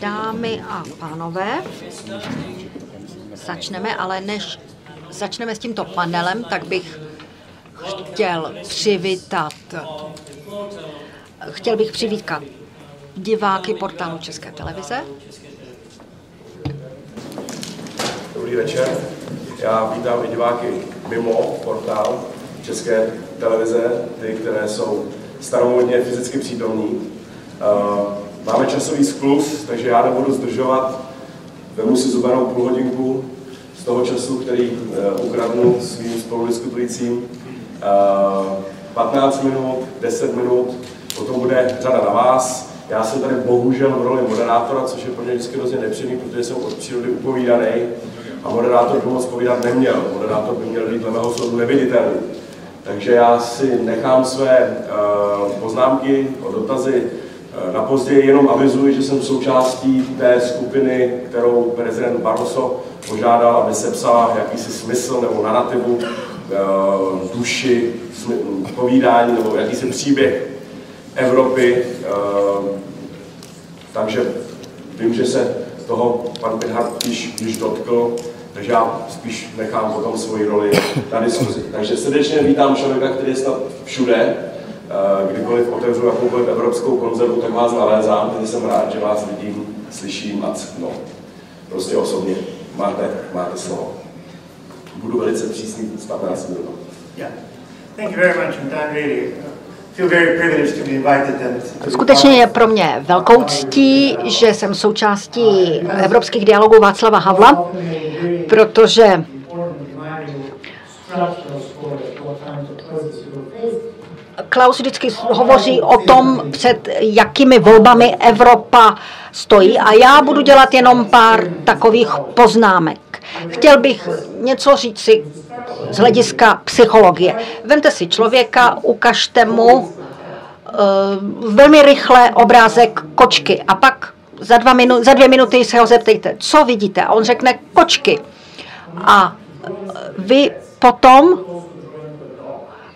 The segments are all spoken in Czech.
Dámy a pánové, začneme, ale než začneme s tímto panelem, tak bych chtěl přivítat, chtěl bych přivítat diváky portálu České televize. Dobrý večer. Já vítám i diváky mimo portál České televize, ty, které jsou staromodně fyzicky přítomní. Eh, máme časový sklus, takže já nebudu zdržovat. Vemu si zubanou půl hodinku z toho času, který uh, ukradnu svým spoludiskutujícím. Uh, 15 minut, 10 minut, potom bude řada na vás. Já jsem tady bohužel v roli moderátora, což je pro mě vždycky hrozně nepříjemný, protože jsem od přírody upovídaný a moderátor by moc povídat neměl. Moderátor by měl být dle mého soudu neviditelný. Takže já si nechám své uh, poznámky o dotazy na později, jenom avizuji, že jsem součástí té skupiny, kterou prezident Barroso požádal, aby se psala jakýsi smysl nebo narrativu, uh, duši, povídání nebo jakýsi příběh Evropy. Takže vím, že se toho pan Pinhart již, již dotkl takže já spíš nechám potom svoji roli na diskuzi. Takže srdečně vítám člověka, který je snad všude, eh, kdykoliv otevřu jakoukoliv evropskou konzervu, tak vás nalézám, takže jsem rád, že vás vidím, slyším a no, prostě osobně. Máte, máte slovo. Budu velice přísný s 15 minut. Yeah. Thank you very much, and I'm really feel very privileged to be invited and Skutečně je pro mě velkou ctí, že jsem součástí evropských dialogů Václava Havla protože Klaus vždycky hovoří o tom, před jakými volbami Evropa stojí a já budu dělat jenom pár takových poznámek. Chtěl bych něco říct si z hlediska psychologie. Vemte si člověka, ukažte mu uh, velmi rychle obrázek kočky a pak za, dva minu, za dvě minuty se ho zeptejte, co vidíte? A on řekne kočky. A vy potom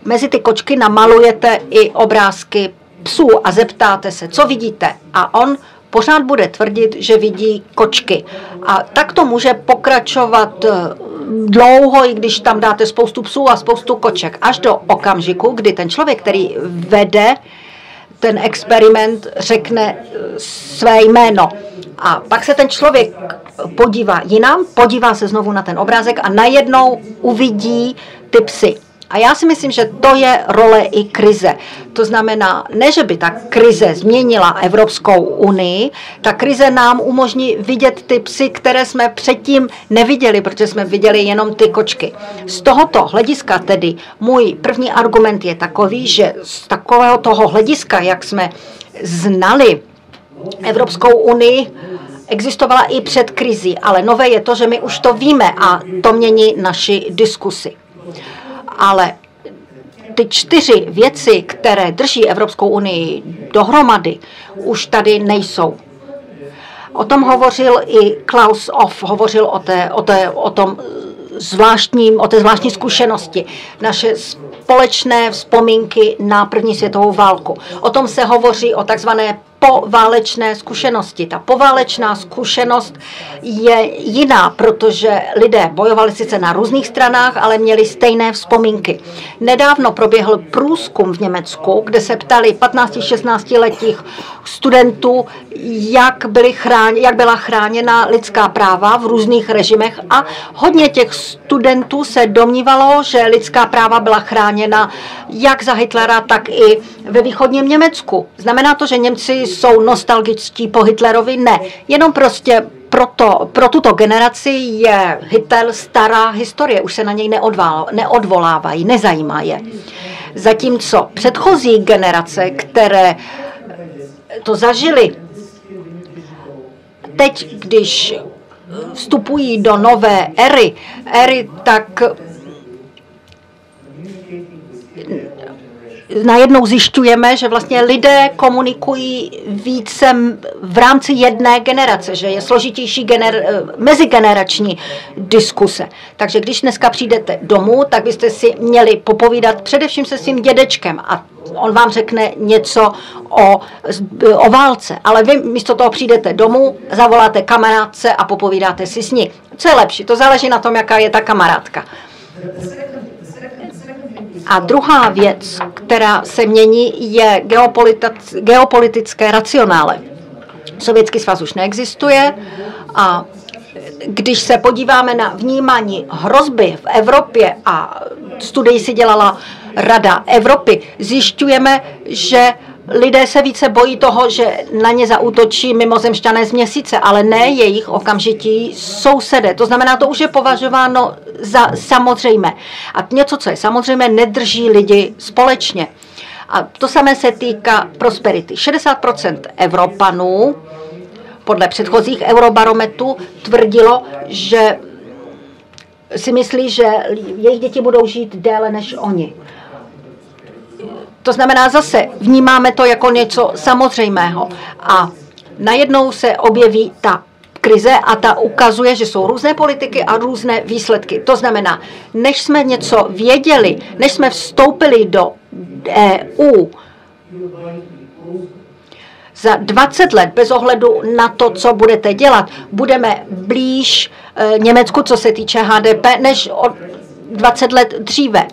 mezi ty kočky namalujete i obrázky psů a zeptáte se, co vidíte. A on pořád bude tvrdit, že vidí kočky. A tak to může pokračovat eh, dlouho, i když tam dáte spoustu psů a spoustu koček, až do okamžiku, kdy ten člověk, který vede ten experiment, řekne eh, své jméno. A pak se ten člověk podívá jinam, podívá se znovu na ten obrázek a najednou uvidí ty psy. A já si myslím, že to je role i krize. To znamená, ne, že by ta krize změnila Evropskou unii, ta krize nám umožní vidět ty psy, které jsme předtím neviděli, protože jsme viděli jenom ty kočky. Z tohoto hlediska tedy můj první argument je takový, že z takového toho hlediska, jak jsme znali Evropskou unii, existovala i před krizí, ale nové je to, že my už to víme a to mění naši diskusi. Ale ty čtyři věci, které drží Evropskou unii dohromady, už tady nejsou. O tom hovořil i Klaus Off, hovořil o, té, o, té, o tom zvláštním, o té zvláštní zkušenosti. Naše společné vzpomínky na první světovou válku. O tom se hovoří o takzvané poválečné zkušenosti. Ta poválečná zkušenost je jiná, protože lidé bojovali sice na různých stranách, ale měli stejné vzpomínky. Nedávno proběhl průzkum v Německu, kde se ptali 15-16 letých studentů, jak, byly chráně, jak byla chráněna lidská práva v různých režimech a hodně těch studentů se domnívalo, že lidská práva byla chráněna jak za Hitlera, tak i ve východním Německu. Znamená to, že Němci jsou nostalgičtí po Hitlerovi? Ne. Jenom prostě proto, pro tuto generaci je Hitler stará historie, už se na něj neodvolávají, nezajímá je. Zatímco předchozí generace, které to zažili, teď, když vstupují do nové éry, éry, tak najednou zjišťujeme, že vlastně lidé komunikují více v rámci jedné generace, že je složitější gener- mezigenerační diskuse. Takže když dneska přijdete domů, tak byste si měli popovídat především se svým dědečkem a on vám řekne něco o, o válce, ale vy místo toho přijdete domů, zavoláte kamarádce a popovídáte si s ní. Co je lepší? To záleží na tom, jaká je ta kamarádka. A druhá věc, která se mění, je geopolitické racionále. Sovětský svaz už neexistuje a když se podíváme na vnímání hrozby v Evropě a studii si dělala Rada Evropy, zjišťujeme, že lidé se více bojí toho, že na ně zaútočí mimozemšťané z měsíce, ale ne jejich okamžití sousedé. To znamená, to už je považováno za samozřejmé. A něco, co je samozřejmé, nedrží lidi společně. A to samé se týká prosperity. 60% Evropanů podle předchozích eurobarometrů tvrdilo, že si myslí, že jejich děti budou žít déle než oni. To znamená zase, vnímáme to jako něco samozřejmého. A najednou se objeví ta krize a ta ukazuje, že jsou různé politiky a různé výsledky. To znamená, než jsme něco věděli, než jsme vstoupili do EU, za 20 let, bez ohledu na to, co budete dělat, budeme blíž e, Německu, co se týče HDP, než o 20 let dříve.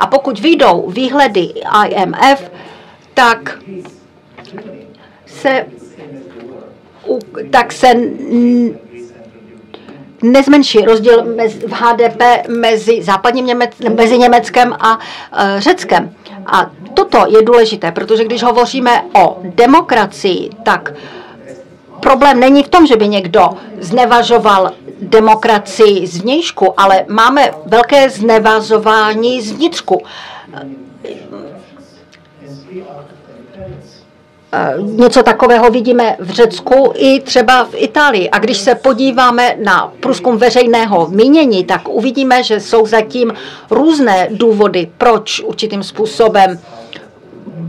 A pokud vyjdou výhledy IMF, tak se, tak se nezmenší rozdíl v HDP mezi západním Němec, mezi Německem a e, Řeckem. A toto je důležité, protože když hovoříme o demokracii, tak problém není v tom, že by někdo znevažoval demokracii zvnějšku, ale máme velké znevazování zvnitřku. Něco takového vidíme v Řecku i třeba v Itálii. A když se podíváme na průzkum veřejného mínění, tak uvidíme, že jsou zatím různé důvody, proč určitým způsobem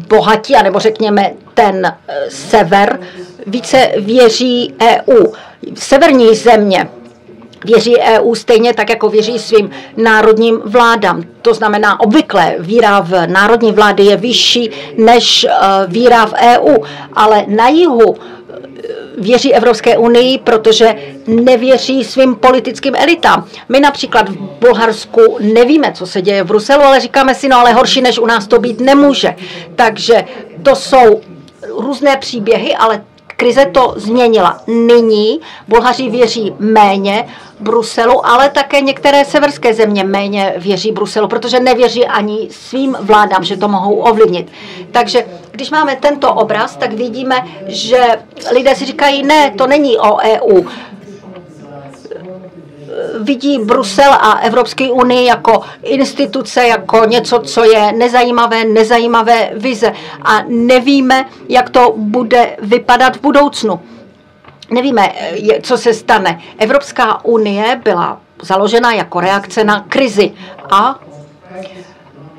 bohatí, anebo řekněme ten eh, sever, více věří EU. Severní země věří EU stejně tak, jako věří svým národním vládám. To znamená, obvykle víra v národní vlády je vyšší než eh, víra v EU, ale na jihu eh, věří Evropské unii, protože nevěří svým politickým elitám. My například v Bulharsku nevíme, co se děje v Bruselu, ale říkáme si, no ale horší než u nás to být nemůže. Takže to jsou různé příběhy, ale krize to změnila. Nyní Bulhaři věří méně Bruselu, ale také některé severské země méně věří Bruselu, protože nevěří ani svým vládám, že to mohou ovlivnit. Takže když máme tento obraz, tak vidíme, že lidé si říkají, ne, to není o EU vidí Brusel a Evropský unii jako instituce, jako něco, co je nezajímavé, nezajímavé vize. A nevíme, jak to bude vypadat v budoucnu. Nevíme, co se stane. Evropská unie byla založena jako reakce na krizi a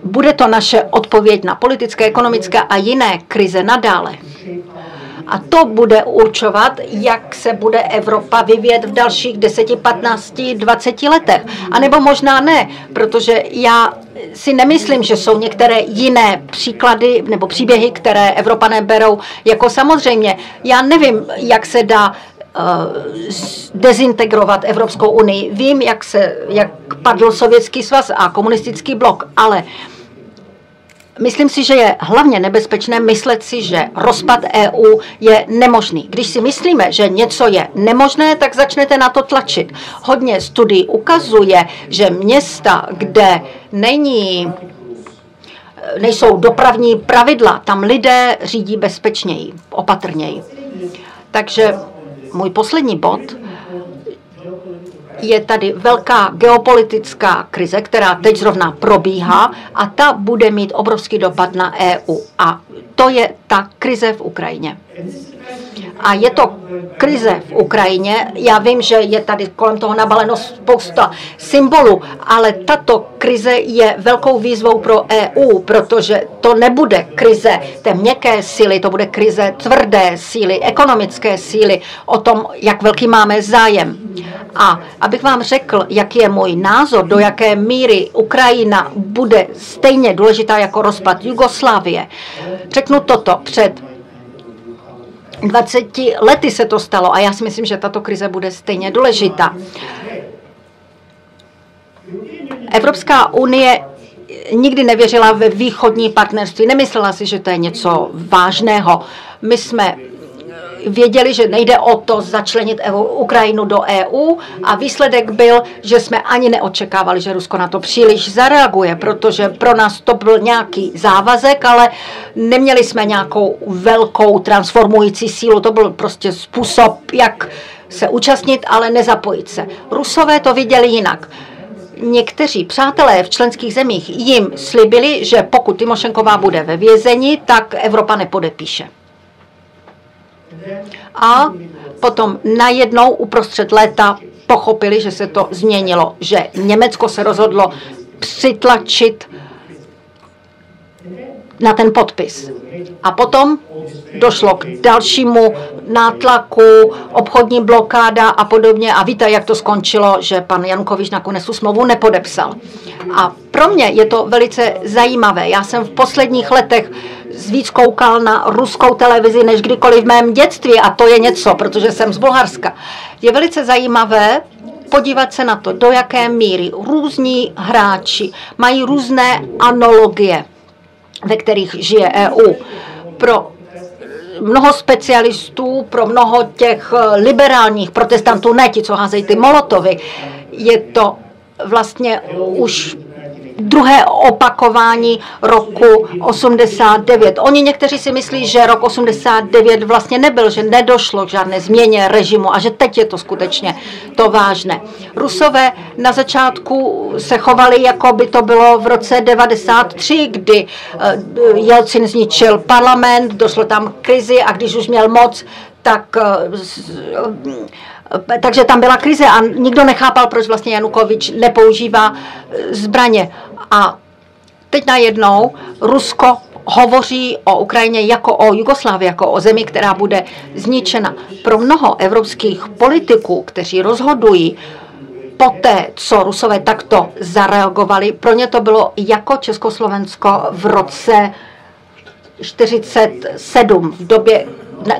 bude to naše odpověď na politické, ekonomické a jiné krize nadále. A to bude určovat, jak se bude Evropa vyvíjet v dalších 10, 15, 20 letech. A nebo možná ne, protože já si nemyslím, že jsou některé jiné příklady nebo příběhy, které Evropané berou jako samozřejmě. Já nevím, jak se dá eh, dezintegrovat Evropskou unii. Vím, jak, se, jak padl Sovětský svaz a komunistický blok, ale Myslím si, že je hlavně nebezpečné myslet si, že rozpad EU je nemožný. Když si myslíme, že něco je nemožné, tak začnete na to tlačit. Hodně studií ukazuje, že města, kde není nejsou dopravní pravidla, tam lidé řídí bezpečněji, opatrněji. Takže můj poslední bod je tady velká geopolitická krize, která teď zrovna probíhá a ta bude mít obrovský dopad na EU. A to je ta krize v Ukrajině. A je to krize v Ukrajině. Já vím, že je tady kolem toho nabaleno spousta symbolů, ale tato krize je velkou výzvou pro EU, protože to nebude krize té měkké síly, to bude krize tvrdé síly, ekonomické síly, o tom, jak velký máme zájem. A abych vám řekl, jak je můj názor, do jaké míry Ukrajina bude stejně důležitá jako rozpad Jugoslávie, řeknu toto. Před 20 lety se to stalo a já si myslím, že tato krize bude stejně důležitá. Evropská unie nikdy nevěřila ve východní partnerství, nemyslela si, že to je něco vážného. My jsme věděli, že nejde o to začlenit Ukrajinu do EU a výsledek byl, že jsme ani neočekávali, že Rusko na to příliš zareaguje, protože pro nás to byl nějaký závazek, ale neměli jsme nějakou velkou transformující sílu, to byl prostě způsob, jak se účastnit, ale nezapojit se. Rusové to viděli jinak někteří přátelé v členských zemích jim slibili, že pokud Timošenková bude ve vězení, tak Evropa nepodepíše. A potom najednou uprostřed léta pochopili, že se to změnilo, že Německo se rozhodlo přitlačit na ten podpis. A potom došlo k dalšímu nátlaku, obchodní blokáda a podobně. A víte, jak to skončilo, že pan Jankovič nakonec tu smlouvu nepodepsal. A pro mě je to velice zajímavé. Já jsem v posledních letech víc koukal na ruskou televizi než kdykoliv v mém dětství a to je něco, protože jsem z Bulharska. Je velice zajímavé podívat se na to, do jaké míry různí hráči mají různé analogie, ve kterých žije EU. Pro mnoho specialistů, pro mnoho těch liberálních protestantů, ne ti, co házejí ty molotovy, je to vlastně už druhé opakování roku 89. Oni někteří si myslí, že rok 89 vlastně nebyl, že nedošlo k žádné změně režimu a že teď je to skutečně to vážné. Rusové na začátku se chovali, jako by to bylo v roce 93, kdy eh, Jelcin zničil parlament, došlo tam krizi a když už měl moc, tak eh, takže tam byla krize a nikdo nechápal, proč vlastně Janukovič nepoužívá eh, zbraně. A teď najednou Rusko hovoří o Ukrajině jako o Jugoslávii, jako o zemi, která bude zničena. Pro mnoho evropských politiků, kteří rozhodují poté, co Rusové takto zareagovali, pro ně to bylo jako Československo v roce 47, v době,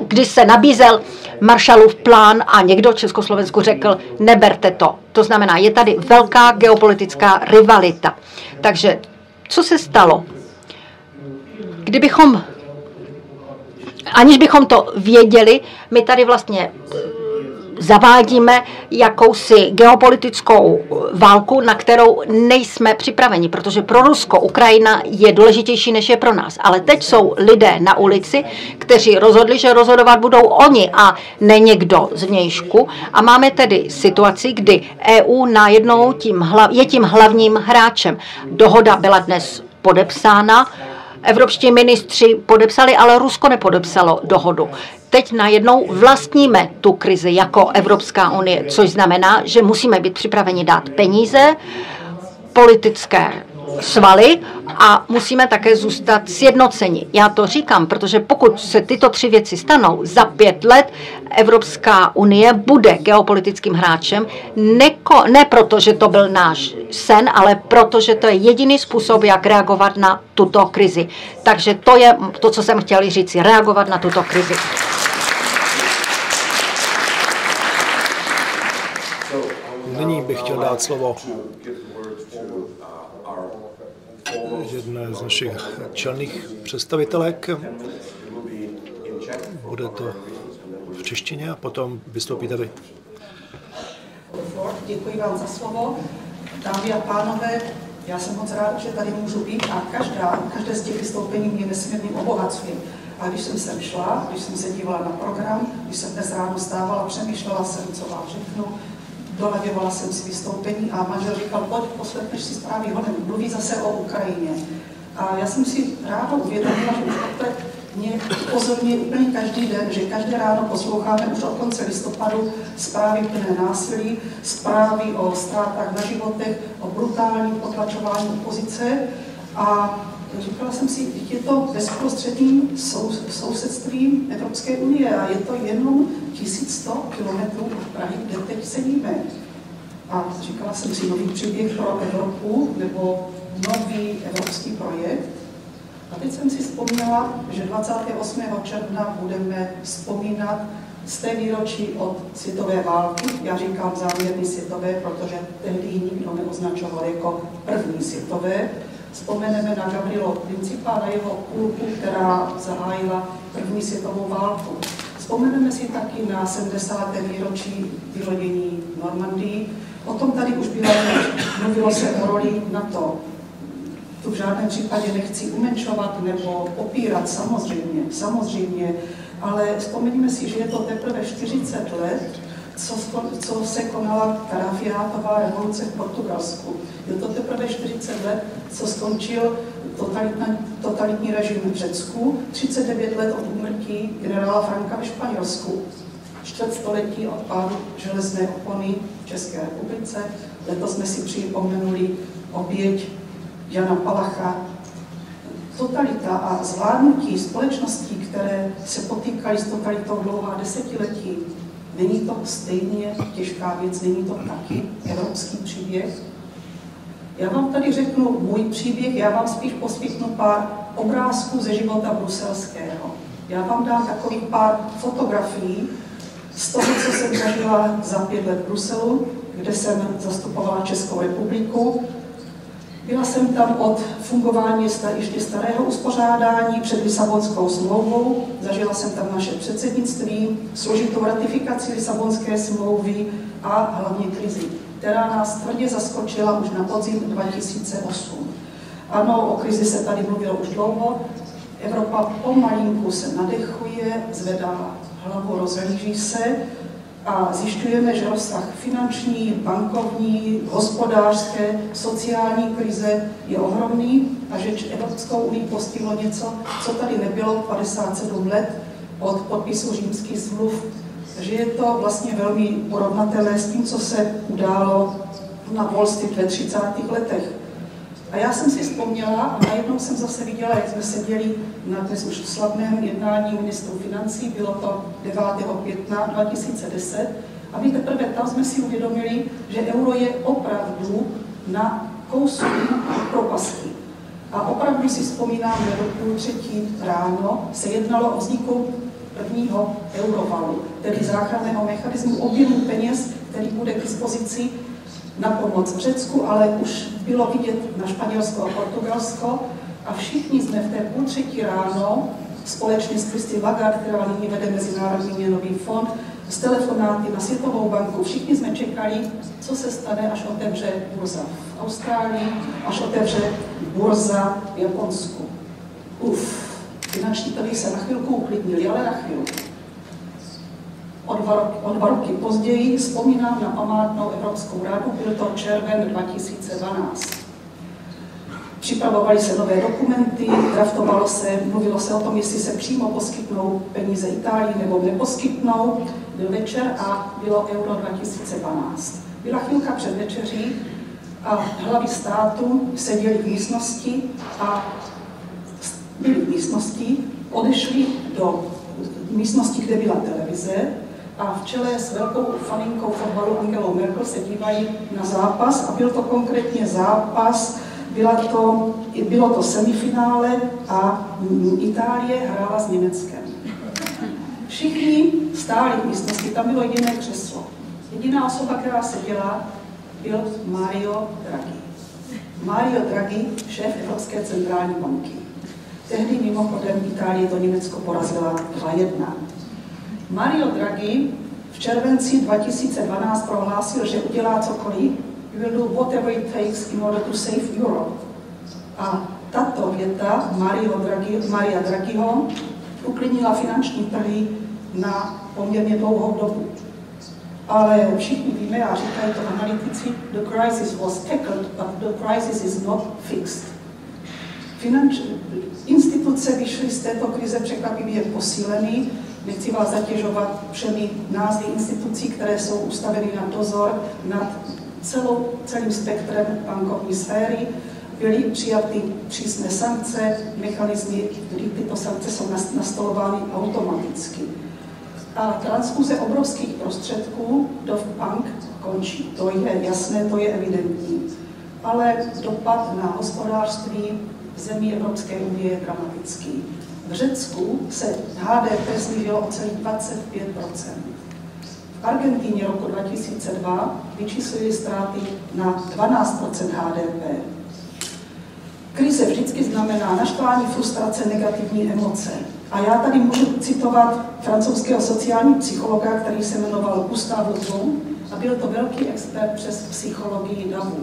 kdy se nabízel Marshallův plán a někdo Československu řekl, neberte to. To znamená, je tady velká geopolitická rivalita. Takže co se stalo? Kdybychom, aniž bychom to věděli, my tady vlastně zavádíme jakousi geopolitickou válku, na kterou nejsme připraveni, protože pro Rusko Ukrajina je důležitější, než je pro nás. Ale teď jsou lidé na ulici, kteří rozhodli, že rozhodovat budou oni a ne někdo z vnějšku. A máme tedy situaci, kdy EU najednou tím je tím hlavním hráčem. Dohoda byla dnes podepsána, Evropští ministři podepsali, ale Rusko nepodepsalo dohodu. Teď najednou vlastníme tu krizi jako Evropská unie, což znamená, že musíme být připraveni dát peníze, politické svaly a musíme také zůstat sjednoceni. Já to říkám, protože pokud se tyto tři věci stanou, za pět let Evropská unie bude geopolitickým hráčem, neko, ne proto, že to byl náš sen, ale proto, že to je jediný způsob, jak reagovat na tuto krizi. Takže to je to, co jsem chtěla říct, reagovat na tuto krizi. Nyní bych chtěl dát slovo jedné z našich čelných představitelek. Bude to v češtině a potom vystoupíte vy. Děkuji vám za slovo. Dámy a pánové, já jsem moc rád, že tady můžu být a každá, každé z těch vystoupení mě nesmírně obohacuje. A když jsem sem šla, když jsem se dívala na program, když jsem dnes ráno stávala, přemýšlela jsem, co vám řeknu, doladěvala jsem si vystoupení a manžel říkal, pojď, poslechneš si zprávy honem, mluví zase o Ukrajině. A já jsem si ráno uvědomila, že už té mě upozorňuje úplně každý den, že každé ráno posloucháme už od konce listopadu zprávy plné násilí, zprávy o ztrátách na životech, o brutálním potlačování opozice a říkala jsem si, je to bezprostředním sou, sousedstvím Evropské unie a je to jenom 1100 kilometrů od Prahy, kde teď sedíme. A říkala jsem si nový příběh pro Evropu nebo nový evropský projekt. A teď jsem si vzpomněla, že 28. června budeme vzpomínat z té výročí od světové války. Já říkám záměrný světové, protože tehdy nikdo neoznačoval jako první světové. Vzpomeneme na Gabrielo Principa, na jeho půlku, která zahájila první světovou válku. Vzpomeneme si taky na 70. výročí vylodění Normandii. O tom tady už bylo, mluvilo se o roli NATO. Tu v žádném případě nechci umenšovat nebo opírat, samozřejmě, samozřejmě, ale vzpomeňme si, že je to teprve 40 let, co, co se konala Karafiátová revoluce v Portugalsku. Je to teprve 40 let, co skončil totalitní, totalitní režim v Řecku, 39 let od úmrtí generála Franka ve Španělsku, čtvrtstoletí od pádu železné opony v České republice. Letos jsme si připomenuli oběť Jana Palacha. Totalita a zvládnutí společností, které se potýkají s totalitou dlouhá desetiletí, není to stejně těžká věc, není to taky evropský příběh. Já vám tady řeknu můj příběh, já vám spíš poskytnu pár obrázků ze života bruselského. Já vám dám takový pár fotografií z toho, co jsem zažila za pět let v Bruselu, kde jsem zastupovala Českou republiku. Byla jsem tam od fungování ještě starého uspořádání před Lisabonskou smlouvou, zažila jsem tam naše předsednictví, složitou ratifikaci Lisabonské smlouvy a hlavně krizi která nás tvrdě zaskočila už na podzim 2008. Ano, o krizi se tady mluvilo už dlouho. Evropa pomalinku se nadechuje, zvedá hlavu, rozhlíží se a zjišťujeme, že rozsah finanční, bankovní, hospodářské, sociální krize je ohromný a že Evropskou unii postihlo něco, co tady nebylo 57 let od podpisu římských smluv takže je to vlastně velmi porovnatelné s tím, co se událo na Wall Street ve 30. letech. A já jsem si vzpomněla a najednou jsem zase viděla, jak jsme seděli na dnes už slavném jednání ministrů financí, bylo to 9. května 2010, a my teprve tam jsme si uvědomili, že euro je opravdu na kousku propasti. A opravdu si vzpomínám, že do půl třetí ráno se jednalo o vzniku prvního eurovalu, tedy záchranného mechanismu objemu peněz, který bude k dispozici na pomoc Řecku, ale už bylo vidět na Španělsko a Portugalsko a všichni jsme v té půl třetí ráno společně s Christy Lagarde, která nyní vede Mezinárodní měnový fond, s telefonáty na Světovou banku. Všichni jsme čekali, co se stane, až otevře burza v Austrálii, až otevře burza v Japonsku. Uf, Finanční trhy se na chvilku uklidnili, ale na chvilku. O dva, roky, o dva roky později vzpomínám na památnou Evropskou radu, byl to červen 2012. Připravovaly se nové dokumenty, draftovalo se, mluvilo se o tom, jestli se přímo poskytnou peníze Itálii nebo neposkytnou. Byl večer a bylo euro 2012. Byla chvilka před večeří a hlavy státu seděli v místnosti a byli v místnosti, odešli do místnosti, kde byla televize a v čele s velkou faninkou fotbalu Angelou Merkel se dívají na zápas a byl to konkrétně zápas, byla to, bylo to semifinále a Itálie hrála s Německem. Všichni stáli v místnosti, tam bylo jediné křeslo. Jediná osoba, která seděla, byl Mario Draghi. Mario Draghi, šéf Evropské centrální banky. Tehdy mimochodem Itálie to Německo porazila 2-1. Mario Draghi v červenci 2012 prohlásil, že udělá cokoliv, will do whatever it takes in order to save Europe. A tato věta Mario Draghi, Maria Draghiho uklidnila finanční trhy na poměrně dlouhou dobu. Ale všichni víme, a říkají to analytici, the crisis was tackled, but the crisis is not fixed Finanč, instituce vyšly z této krize překvapivě posílený. Nechci vás zatěžovat všemi názvy institucí, které jsou ustaveny na dozor nad celou, celým spektrem bankovní sféry. Byly přijaty přísné sankce, mechanizmy, kdy tyto sankce jsou nastolovány automaticky. A transfuze obrovských prostředků do bank končí. To je jasné, to je evidentní. Ale dopad na hospodářství zemí Evropské unie je dramatický. V Řecku se HDP snížilo o celých 25% V Argentíně roku 2002 vyčíslili ztráty na 12% HDP. Krize vždycky znamená naštvání, frustrace, negativní emoce. A já tady můžu citovat francouzského sociální psychologa, který se jmenoval Gustave Zon a byl to velký expert přes psychologii davu.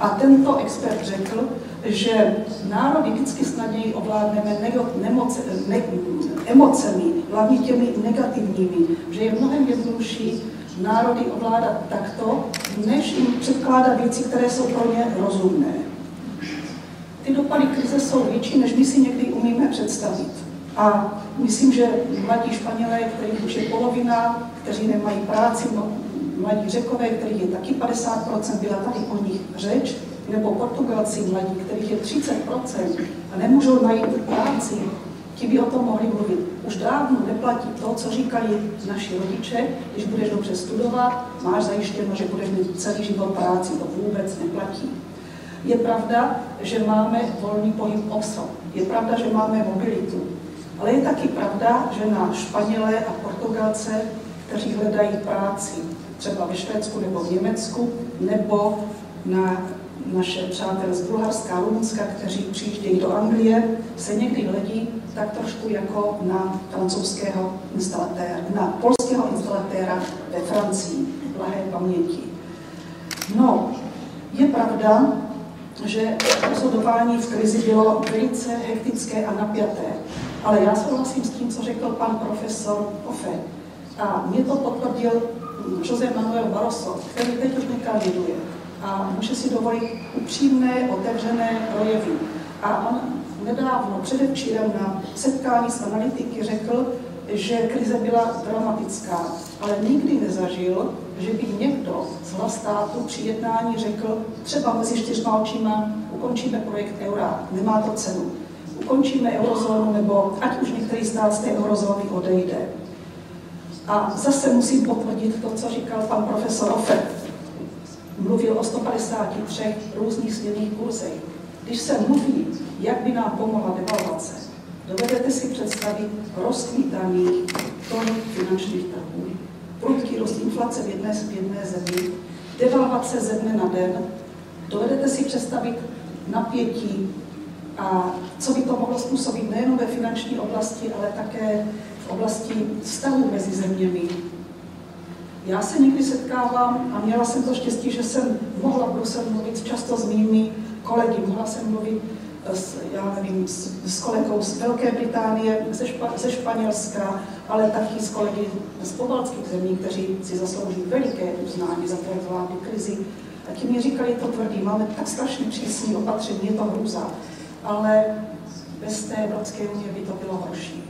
A tento expert řekl, že národy vždycky snadněji ovládneme nemoce, ne, emocemi, hlavně těmi negativními, že je mnohem jednodušší národy ovládat takto, než jim předkládat věci, které jsou pro ně rozumné. Ty dopady krize jsou větší, než my si někdy umíme představit. A myslím, že mladí Španělé, kterých už je polovina, kteří nemají práci, no, mladí Řekové, kterých je taky 50%, byla tady o nich řeč, nebo Portugalci mladí, kterých je 30% a nemůžou najít práci, ti by o tom mohli mluvit. Už dávno neplatí to, co říkali naši rodiče, když budeš dobře studovat, máš zajištěno, že budeš mít celý život práci, to vůbec neplatí. Je pravda, že máme volný pohyb osob. Je pravda, že máme mobilitu. Ale je taky pravda, že na Španělé a Portugalce, kteří hledají práci, třeba ve Švédsku nebo v Německu, nebo na naše přátelé z Bulharska, Rumunska, kteří přijíždějí do Anglie, se někdy hledí tak trošku jako na francouzského instalatéra, na polského instalatéra ve Francii, blahé paměti. No, je pravda, že rozhodování v krizi bylo velice hektické a napjaté. Ale já souhlasím s tím, co řekl pan profesor Ofe. A mě to potvrdil José Manuel Barroso, který teď už nekandiduje a může si dovolit upřímné, otevřené projevy. A on nedávno, předevčírem na setkání s analytiky řekl, že krize byla dramatická, ale nikdy nezažil, že by někdo z hlav státu při jednání řekl, třeba mezi čtyřma očima, ukončíme projekt eura, nemá to cenu. Ukončíme eurozónu, nebo ať už některý stát z té eurozóny odejde. A zase musím potvrdit to, co říkal pan profesor Offer mluvil o 153 různých směrných kurzech. Když se mluví, jak by nám pomohla devalvace, dovedete si představit rozkvítání ton finančních trhů, prudký rost inflace v jedné, v jedné zemi, devalvace ze dne na den, dovedete si představit napětí a co by to mohlo způsobit nejen ve finanční oblasti, ale také oblasti vztahu mezi zeměmi, já se někdy setkávám a měla jsem to štěstí, že jsem mohla v Bruselu mluvit často s mými kolegy. Mohla jsem mluvit s, já nevím, s, s kolegou z Velké Británie, ze, Špa, ze Španělska, ale taky s kolegy z pobaltských zemí, kteří si zaslouží veliké uznání za to, jak krizi. A ti mi říkali, to tvrdí, máme tak strašně přísný opatření, je to hrůza, ale bez té Evropské unie by to bylo horší.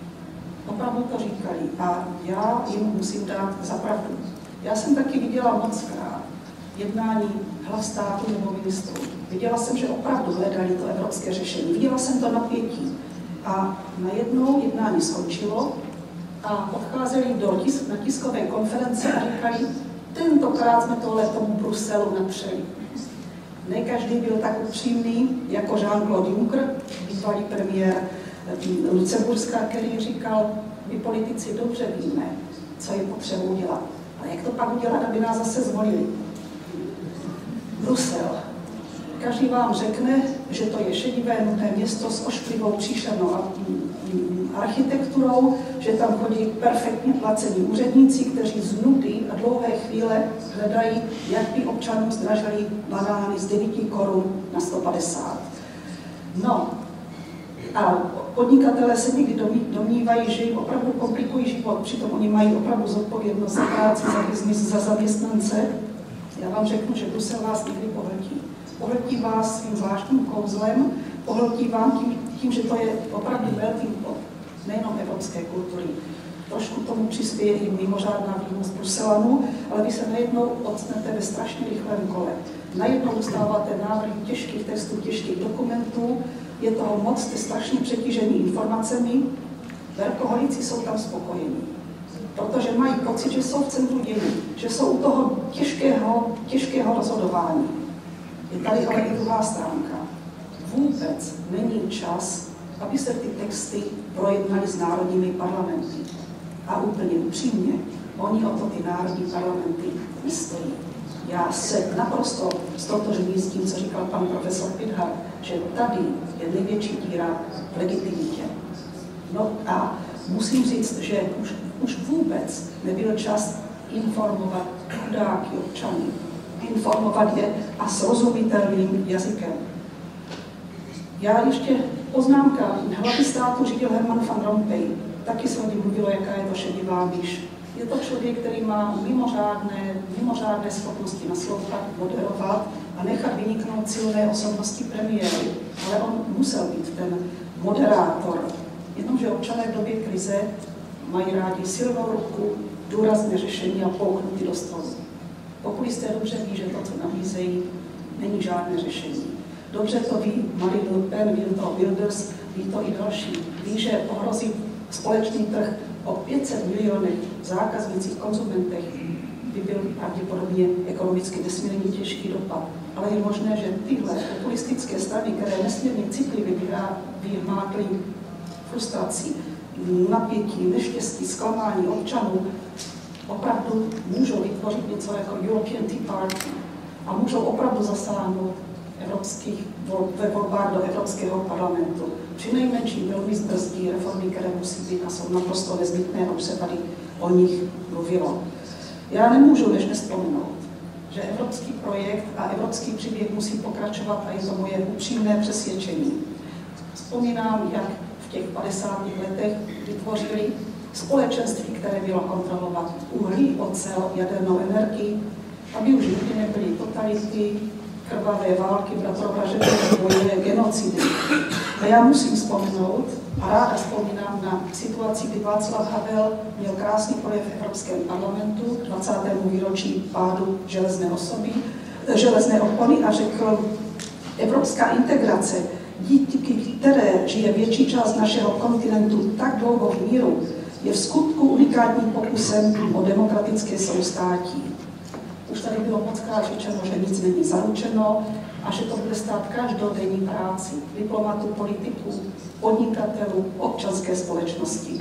Opravdu to říkali a já jim musím dát za pravdu. Já jsem taky viděla moc krát jednání hlav státu nebo ministrů. Viděla jsem, že opravdu hledali to evropské řešení. Viděla jsem to napětí. A najednou jednání skončilo a odcházeli do tisk, na tiskové konference a říkali, tentokrát jsme tohle tomu Bruselu napřeli. Ne každý byl tak upřímný jako Jean-Claude Juncker, bývalý premiér Lucemburska, který říkal, my politici dobře víme, co je potřeba udělat. Ale jak to pak udělat, aby nás zase zvolili? Brusel. Každý vám řekne, že to je šedivé nutné město s ošklivou příšernou architekturou, že tam chodí perfektně placení úředníci, kteří z nudy a dlouhé chvíle hledají, jak by občanům zdražili banány z 9 korun na 150. No, a podnikatelé se někdy domnívají, že jim opravdu komplikují život, přitom oni mají opravdu zodpovědnost za práci, za biznis, za zaměstnance. Já vám řeknu, že Brusel vás někdy pohltí. Pohltí vás svým zvláštním kouzlem, pohltí vám tím, tím, že to je opravdu melting pot nejenom evropské kultury. Trošku tomu přispěje i mimořádná výmoc Bruselanu, ale vy se najednou odstnete ve strašně rychlém kole. Najednou dostáváte návrhy těžkých testů, těžkých dokumentů, je toho moc, jste strašně přetížení informacemi, Verkoholici jsou tam spokojení, protože mají pocit, že jsou v centru dění, že jsou u toho těžkého, těžkého rozhodování. Je tady ale i druhá stránka. Vůbec není čas, aby se ty texty projednaly s národními parlamenty. A úplně upřímně, oni o to ty národní parlamenty nestojí. Já se naprosto stotožňuji s tím, co říkal pan profesor Pidhar, že tady je největší díra v legitimitě. No a musím říct, že už, už vůbec nebyl čas informovat chudáky občany, informovat je a srozumitelným jazykem. Já ještě poznámka. Hlavy státu řídil Herman van Rompuy. Taky se o mluvilo, jaká je to šedivá myš. Je to člověk, který má mimořádné, mimořádné schopnosti naslouchat, moderovat a nechat vyniknout silné osobnosti premiéry. Ale on musel být ten moderátor. Jenomže občané v době krize mají rádi silnou ruku, důrazné řešení a pouknutí do stolu. Populisté dobře ví, že to, co nabízejí, není žádné řešení. Dobře to ví Marie Le Pen, ví to Wilders, ví to i další. Ví, že ohrozí společný trh o 500 milionech zákaznících, konzumentech, by byl pravděpodobně ekonomicky nesmírně těžký dopad. Ale je možné, že tyhle populistické strany, které nesmírně citlivě vyhmátly frustrací, napětí, neštěstí, zklamání občanů, opravdu můžou vytvořit něco jako European Tea Party a můžou opravdu zasáhnout evropských, ve volbách do Evropského parlamentu. Při nejmenším velmi zbrzdí reformy, které musí být a jsou naprosto nezbytné, už se tady o nich mluvilo. Já nemůžu než nespomenout, že evropský projekt a evropský příběh musí pokračovat a je to moje upřímné přesvědčení. Vzpomínám, jak v těch 50. letech vytvořili společenství, které bylo kontrolovat uhlí, ocel, jadernou energii, aby už nikdy nebyly totality, krvavé války, bratrovražedné boje, genocidy. A já musím vzpomenout, a ráda vzpomínám na situaci, kdy Václav Havel měl krásný projev v Evropském parlamentu k 20. výročí pádu železné osoby, železné opony a řekl, evropská integrace, díky které žije větší část našeho kontinentu tak dlouho v míru, je v skutku unikátním pokusem o demokratické soustátí. Už tady bylo moc krát řečeno, že nic není zaručeno a že to bude stát každodenní práci diplomatů, politiků, podnikatelů, občanské společnosti.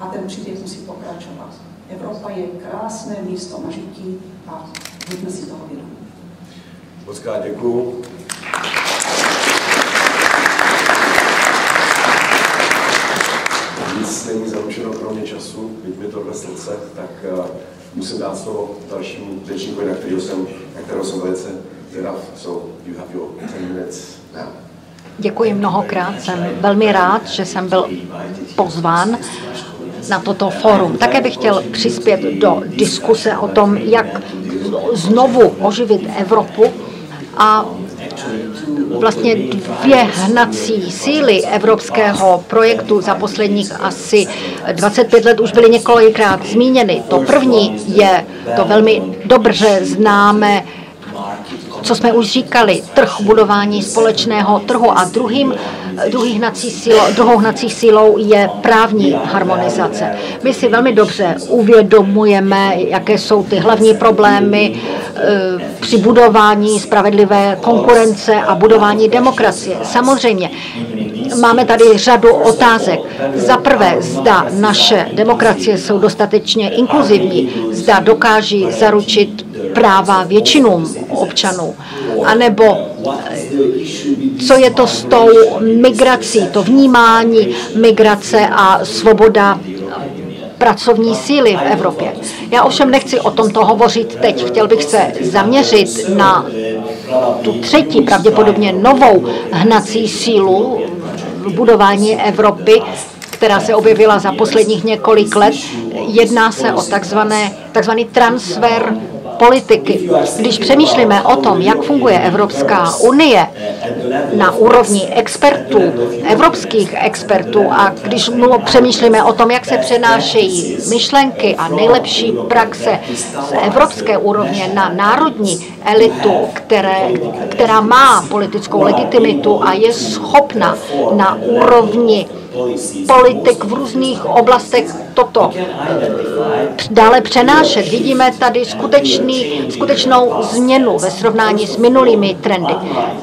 A ten příběh musí pokračovat. Evropa je krásné místo na žití a buďme si toho vědomí. Moc. Nic není zaručeno kromě času, byť mi to ve srdce, tak uh, musím dát slovo dalšímu řečníkovi, na jsem, na kterého jsem velice zvědav. So you have your 10 minutes now. Děkuji mnohokrát, jsem velmi rád, že jsem byl pozván na toto fórum. Také bych chtěl přispět do diskuse o tom, jak znovu oživit Evropu a vlastně dvě hnací síly evropského projektu za posledních asi 25 let už byly několikrát zmíněny. To první je to velmi dobře známé co jsme už říkali, trh budování společného trhu a druhým, druhý hnací sílo, druhou hnací sílou je právní harmonizace. My si velmi dobře uvědomujeme, jaké jsou ty hlavní problémy e, při budování spravedlivé konkurence a budování demokracie. Samozřejmě, máme tady řadu otázek. Za prvé, zda naše demokracie jsou dostatečně inkluzivní, zda dokáží zaručit práva většinům občanů, anebo co je to s tou migrací, to vnímání migrace a svoboda pracovní síly v Evropě. Já ovšem nechci o tomto hovořit teď. Chtěl bych se zaměřit na tu třetí, pravděpodobně novou hnací sílu budování Evropy, která se objevila za posledních několik let. Jedná se o takzvané, takzvaný transfer politiky. Když přemýšlíme o tom, jak funguje Evropská unie na úrovni expertů, evropských expertů. A když mluvo, přemýšlíme o tom, jak se přenášejí myšlenky a nejlepší praxe z evropské úrovně na národní elitu, které, která má politickou legitimitu a je schopna na úrovni politik v různých oblastech toto dále přenášet. Vidíme tady skutečný, skutečnou změnu ve srovnání s minulými trendy.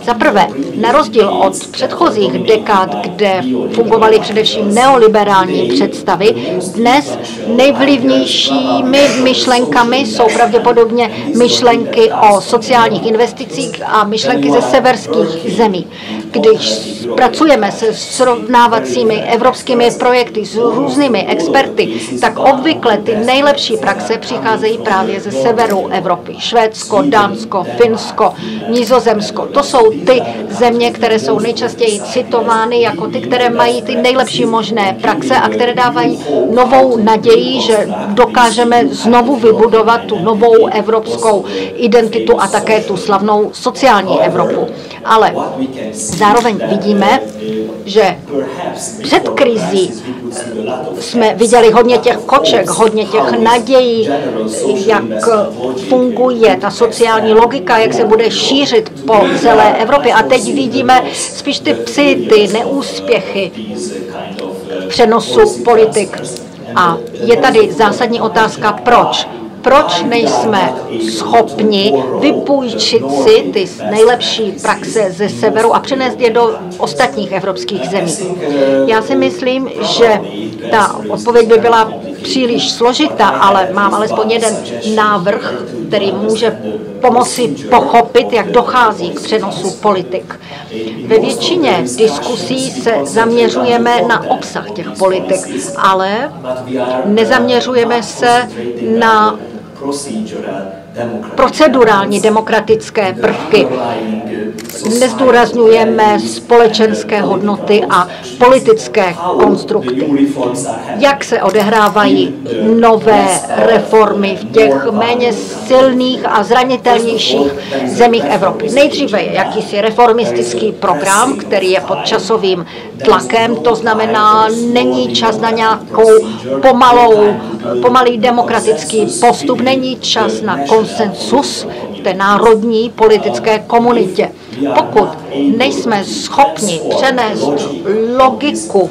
Za prvé, na rozdíl od předchozích dekád, kde fungovaly především neoliberální představy, dnes nejvlivnějšími myšlenkami jsou pravděpodobně myšlenky o sociálních investicích a myšlenky ze severských zemí. Když pracujeme se srovnávacími evropskými projekty s různými experty, tak obvykle ty nejlepší praxe přicházejí právě ze severu Evropy. Švédsko, Dánsko, Finsko, Nizozemsko. To jsou ty země, které jsou nejčastěji citovány jako ty, které mají ty nejlepší možné praxe a které dávají novou naději, že dokážeme znovu vybudovat tu novou evropskou identitu a také tu slavnou sociální Evropu. Ale zároveň vidíme, že před krizí jsme viděli hodně těch koček, hodně těch nadějí, jak funguje ta sociální logika, jak se bude šířit po celé Evropě. A teď vidíme spíš ty psy, ty neúspěchy přenosu politik. A je tady zásadní otázka, proč? Proč nejsme schopni vypůjčit si ty nejlepší praxe ze severu a přinést je do ostatních evropských zemí. Já si myslím, že ta odpověď by byla příliš složitá, ale mám alespoň jeden návrh, který může pomoci pochopit, jak dochází k přenosu politik. Ve většině diskusí se zaměřujeme na obsah těch politik, ale nezaměřujeme se na procedural procedurální demokratické prvky. Nezdůrazňujeme společenské hodnoty a politické konstrukty. Jak se odehrávají nové reformy v těch méně silných a zranitelnějších zemích Evropy? Nejdříve je jakýsi reformistický program, který je pod časovým tlakem, to znamená, není čas na nějakou pomalou, pomalý demokratický postup, není čas na konsensus v té národní politické komunitě. Pokud nejsme schopni přenést logiku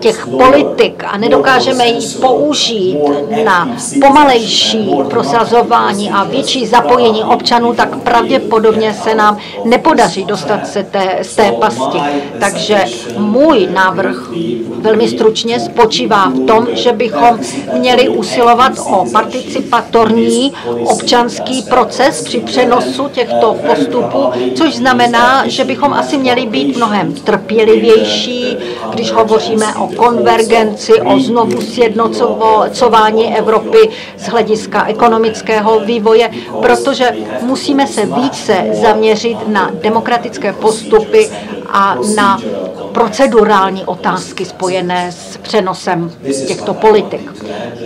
těch politik a nedokážeme ji použít na pomalejší prosazování a větší zapojení občanů, tak pravděpodobně se nám nepodaří dostat se té, z té pasti. Takže můj návrh velmi stručně spočívá v tom, že bychom měli usilovat o participatorní občanský proces při přenosu těchto postupů, což znamená, že bychom asi měli být mnohem trpělivější, když hovoříme o konvergenci, o znovu sjednocování Evropy z hlediska ekonomického vývoje, protože musíme se více zaměřit na demokratické postupy a na procedurální otázky spojené s přenosem těchto politik.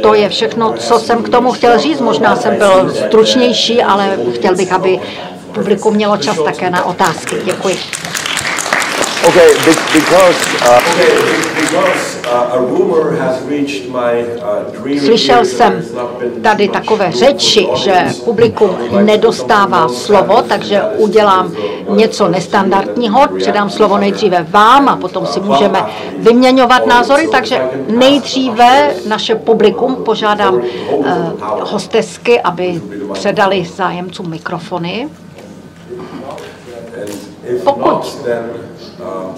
To je všechno, co jsem k tomu chtěl říct. Možná jsem byl stručnější, ale chtěl bych, aby publikum mělo čas také na otázky. Děkuji. Okay, because, uh, Slyšel jsem tady takové řeči, že publikum nedostává slovo, takže udělám něco nestandardního. Předám slovo nejdříve vám a potom si můžeme vyměňovat názory, takže nejdříve naše publikum požádám uh, hostesky, aby předali zájemcům mikrofony. Pokud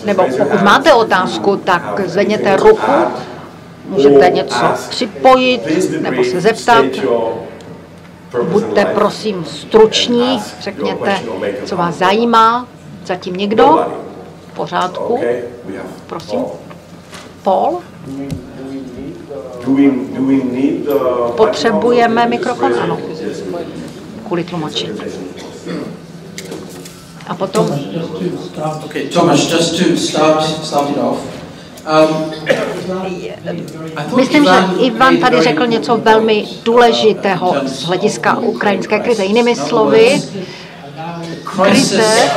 nebo pokud máte otázku, tak zvedněte ruku, můžete něco připojit nebo se zeptat. Buďte prosím struční, řekněte, co vás zajímá. Zatím někdo? V pořádku. Prosím. Paul? Potřebujeme mikrofon? Ano. Kvůli tlumočení. A potom... Okay, Thomas, just to start, start it off, Myslím, že Ivan tady řekl něco velmi důležitého z hlediska ukrajinské krize. Jinými slovy, krize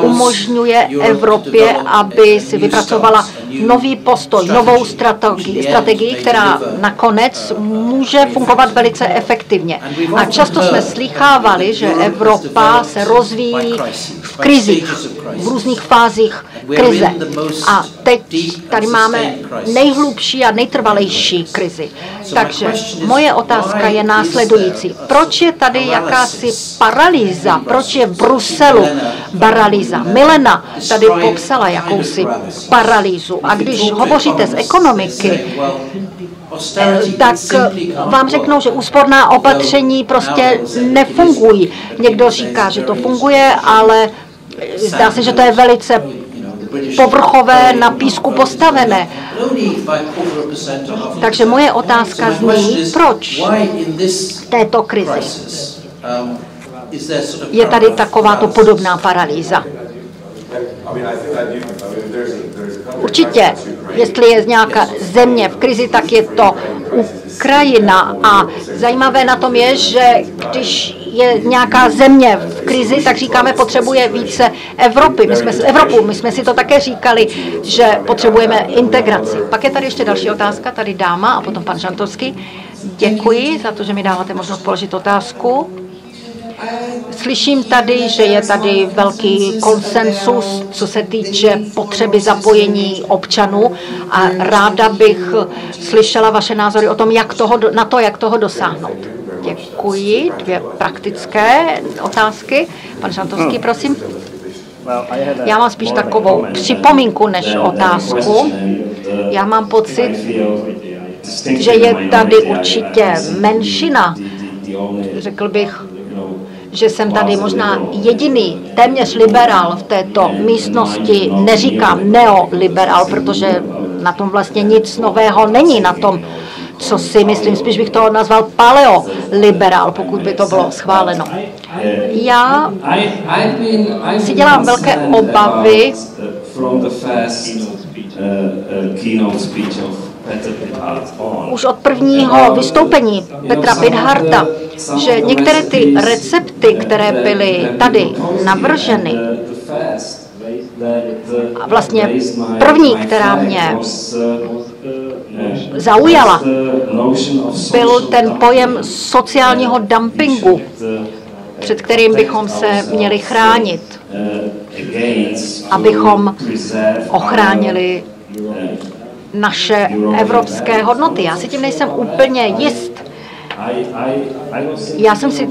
umožňuje Evropě, aby si vypracovala nový postoj, novou strategii, strategii, která nakonec může fungovat velice efektivně. A často jsme slychávali, že Evropa se rozvíjí v krizích, v různých fázích krize. A teď tady máme nejhlubší a nejtrvalejší krizi. Takže moje otázka je následující. Proč je tady jakási paralýza? Proč je v Bruselu paralýza? Milena tady popsala jakousi paralýzu. A když hovoříte z ekonomiky, tak vám řeknou, že úsporná opatření prostě nefungují. Někdo říká, že to funguje, ale zdá se, že to je velice povrchové, na písku postavené. Takže moje otázka zní, proč této krizi je tady takováto podobná paralýza. Určitě, jestli je nějaká země v krizi, tak je to Ukrajina. A zajímavé na tom je, že když je nějaká země v krizi, tak říkáme, potřebuje více Evropy. My jsme, Evropu, my jsme si to také říkali, že potřebujeme integraci. Pak je tady ještě další otázka, tady dáma a potom pan Žantovský. Děkuji za to, že mi dáváte možnost položit otázku. Slyším tady, že je tady velký konsensus, co se týče potřeby zapojení občanů a ráda bych slyšela vaše názory o tom, jak toho, na to, jak toho dosáhnout. Děkuji. Dvě praktické otázky. Pan Šantovský, prosím. Já mám spíš takovou připomínku než otázku. Já mám pocit, že je tady určitě menšina, řekl bych, že jsem tady možná jediný téměř liberál v této místnosti, neříkám neoliberál, protože na tom vlastně nic nového není, na tom, co si myslím, spíš bych to nazval paleoliberál, pokud by to bylo schváleno. Já si dělám velké obavy už od prvního vystoupení Petra Pidharta, že některé ty recepty, které byly tady navrženy, a vlastně první, která mě zaujala, byl ten pojem sociálního dumpingu, před kterým bychom se měli chránit, abychom ochránili naše evropské hodnoty. Já si tím nejsem úplně jist. Já jsem si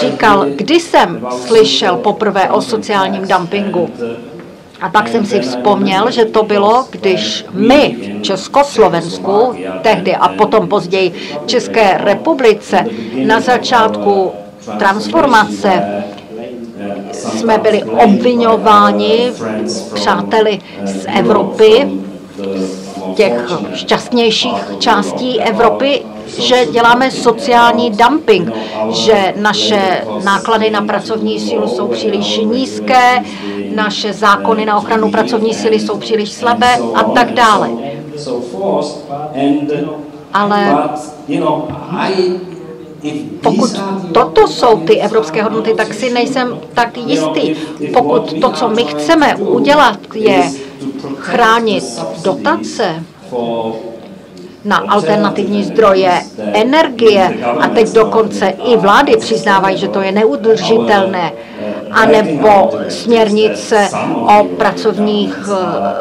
říkal, kdy jsem slyšel poprvé o sociálním dumpingu. A pak jsem si vzpomněl, že to bylo, když my v Československu, tehdy a potom později v České republice, na začátku transformace jsme byli obvinováni přáteli z Evropy, těch šťastnějších částí Evropy, že děláme sociální dumping, že naše náklady na pracovní sílu jsou příliš nízké, naše zákony na ochranu pracovní síly jsou příliš slabé a tak dále. Ale pokud toto jsou ty evropské hodnoty, tak si nejsem tak jistý. Pokud to, co my chceme udělat, je chránit dotace na alternativní zdroje energie. a teď dokonce i vlády přiznávají, že to je neudržitelné, anebo směrnice o pracovních,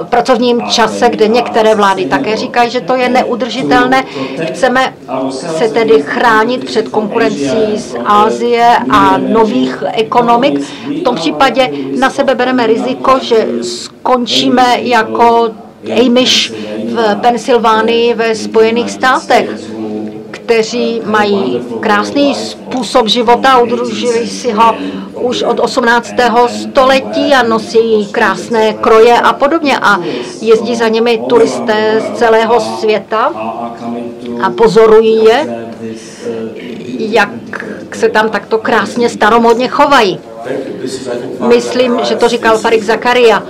pracovním čase, kde některé vlády také říkají, že to je neudržitelné. Chceme se tedy chránit před konkurencí z Ázie a nových ekonomik. V tom případě na sebe bereme riziko, že skončíme jako Amish v Pensylvánii ve Spojených státech, kteří mají krásný způsob života, udružili si ho už od 18. století a nosí krásné kroje a podobně a jezdí za nimi turisté z celého světa a pozorují je, jak se tam takto krásně staromodně chovají. Myslím, že to říkal Farik Zakaria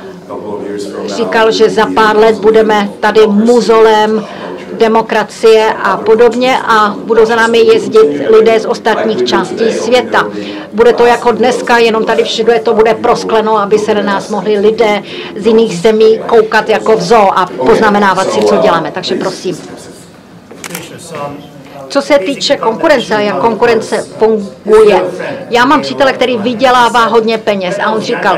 říkal, že za pár let budeme tady muzolem demokracie a podobně a budou za námi jezdit lidé z ostatních částí světa. Bude to jako dneska, jenom tady všude to bude proskleno, aby se na nás mohli lidé z jiných zemí koukat jako v zoo a poznamenávat si, co děláme. Takže prosím. Co se týče konkurence, jak konkurence funguje. Já mám přítele, který vydělává hodně peněz a on říkal,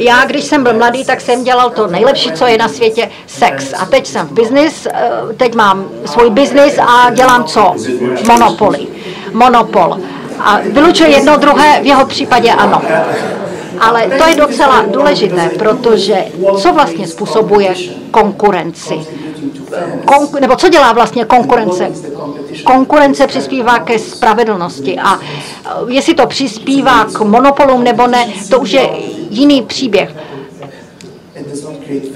já, když jsem byl mladý, tak jsem dělal to nejlepší, co je na světě, sex. A teď jsem v biznis, eh, teď mám svůj biznis a dělám co? Monopoly. Monopol. A vylučuje jedno druhé, v jeho případě ano. Ale to je docela důležité, protože co vlastně způsobuje konkurenci? Konku, nebo co dělá vlastně konkurence? Konkurence přispívá ke spravedlnosti a eh, jestli to přispívá k monopolům nebo ne, to už je jiný příběh.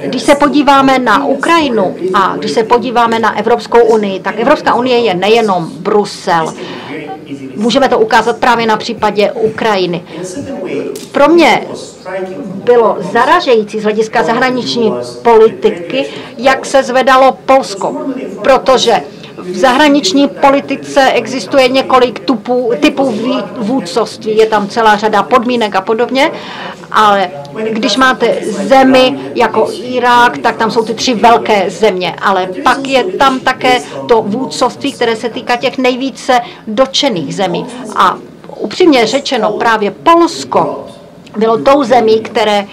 Když se podíváme na Ukrajinu a když se podíváme na Evropskou unii, tak Evropská unie je nejenom Brusel. Můžeme to ukázat právě na případě Ukrajiny. Pro mě bylo zaražející z hlediska zahraniční politiky, jak se zvedalo Polsko, protože v zahraniční politice existuje několik typů, typů vůdcovství, je tam celá řada podmínek a podobně, ale když máte zemi jako Irák, tak tam jsou ty tři velké země, ale pak je tam také to vůdcovství, které se týká těch nejvíce dočených zemí. A upřímně řečeno, právě Polsko bylo tou zemí, které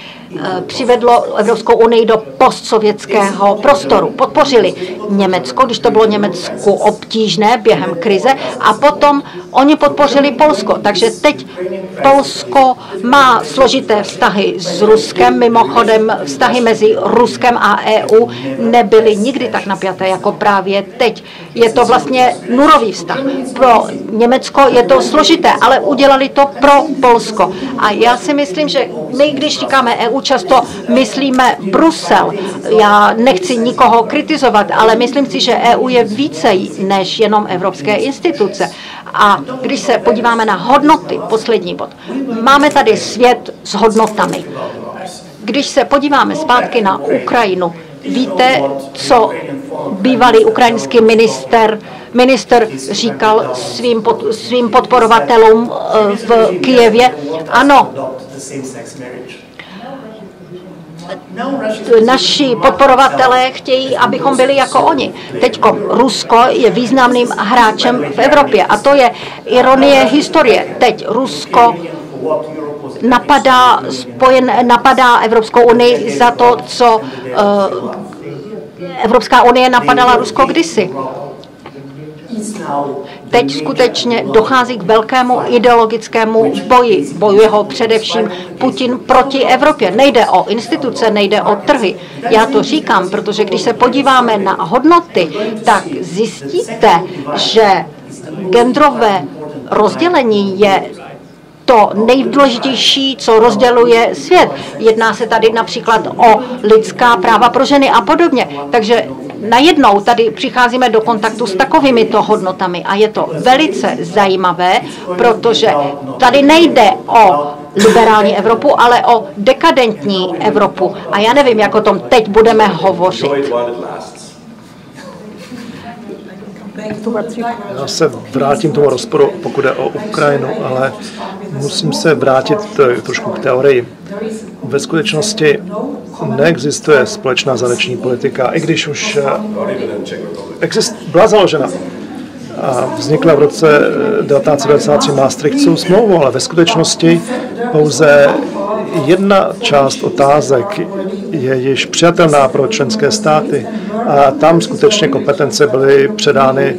přivedlo Evropskou unii do postsovětského prostoru. Podpořili Německo, když to bylo Německu obtížné během krize, a potom oni podpořili Polsko. Takže teď Polsko má složité vztahy s Ruskem. Mimochodem, vztahy mezi Ruskem a EU nebyly nikdy tak napjaté jako právě teď. Je to vlastně nurový vztah. Pro Německo je to složité, ale udělali to pro Polsko. A já si myslím, že my, když říkáme EU, často myslíme Brusel. Já nechci nikoho kritizovat, ale myslím si, že EU je více než jenom evropské instituce. A když se podíváme na hodnoty, poslední bod, máme tady svět s hodnotami. Když se podíváme zpátky na Ukrajinu, víte, co bývalý ukrajinský minister minister říkal svým, pod, svým podporovatelům eh, v Kijevě, ano, naši podporovatelé chtějí, abychom byli jako oni. Teď Rusko je významným hráčem v Evropě a to je ironie historie. Teď Rusko napadá, spojen, napadá Evropskou unii za to, co uh, Evropská unie napadala Rusko kdysi. Teď skutečně dochází k velkému ideologickému boji. Bojuje ho především Putin proti Evropě. Nejde o instituce, nejde o trhy. Já to říkám, protože když se podíváme na hodnoty, tak zjistíte, že genderové rozdělení je to nejdůležitější, co rozděluje svět. Jedná se tady například o lidská práva pro ženy a podobně. Takže najednou tady přicházíme do kontaktu s takovými to hodnotami a je to velice zajímavé, protože tady nejde o liberální Evropu, ale o dekadentní Evropu. A já nevím, jak o tom teď budeme hovořit. Já se vrátím tomu rozporu, pokud je o Ukrajinu, ale musím se vrátit trošku k teorii. Ve skutečnosti neexistuje společná zahraniční politika, i když už eh, exist, byla založena a vznikla v roce 1993 Maastrichtskou smlouvu, ale ve skutečnosti pouze jedna část otázek je již přijatelná pro členské státy a tam skutečně kompetence byly předány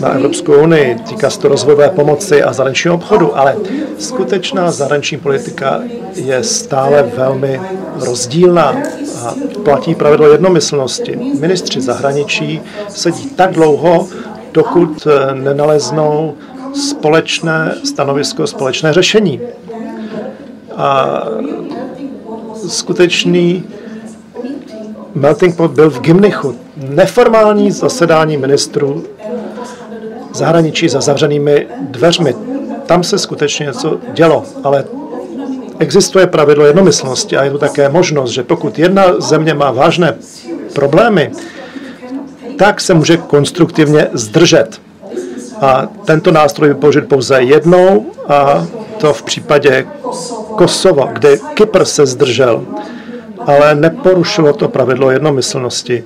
na Evropskou unii. Týká se to rozvojové pomoci a zahraničního obchodu, ale skutečná zahraniční politika je stále velmi rozdílná a platí pravidlo jednomyslnosti. Ministři zahraničí sedí tak dlouho, dokud nenaleznou společné stanovisko, společné řešení. A skutečný melting pot byl v Gimnichu. Neformální zasedání ministrů zahraničí za zavřenými dveřmi. Tam se skutečně něco dělo, ale existuje pravidlo jednomyslnosti a je to také možnost, že pokud jedna země má vážné problémy, tak se může konstruktivně zdržet. A tento nástroj je použit pouze jednou a to v případě Kosovo, kde Kypr se zdržel, ale neporušilo to pravidlo jednomyslnosti.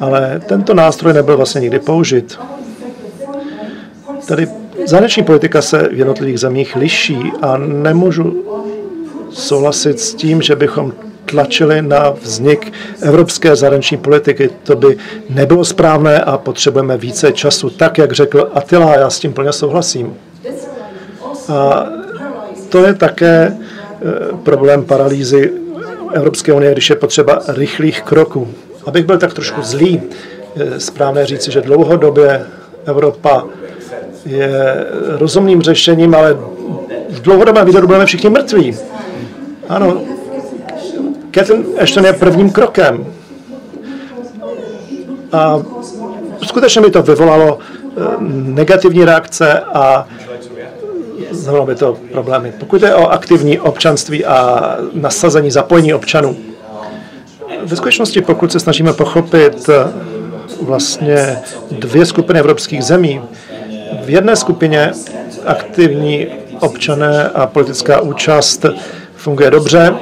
Ale tento nástroj nebyl vlastně nikdy použit. Tady zahraniční politika se v jednotlivých zemích liší a nemůžu souhlasit s tím, že bychom tlačili na vznik evropské zahraniční politiky. To by nebylo správné a potřebujeme více času. Tak, jak řekl Attila, já s tím plně souhlasím. A to je také problém paralýzy Evropské unie, když je potřeba rychlých kroků. Abych byl tak trošku zlý, je správné říci, že dlouhodobě Evropa je rozumným řešením, ale v dlouhodobém výhledu budeme všichni mrtví. Ano, Catherine Ashton je prvním krokem. A skutečně by to vyvolalo eh, negativní reakce a znamenalo by to problémy. Pokud je o aktivní občanství a nasazení, zapojení občanů, ve skutečnosti, pokud se snažíme pochopit eh, vlastně dvě skupiny evropských zemí, v jedné skupině aktivní občané a politická účast funguje dobře,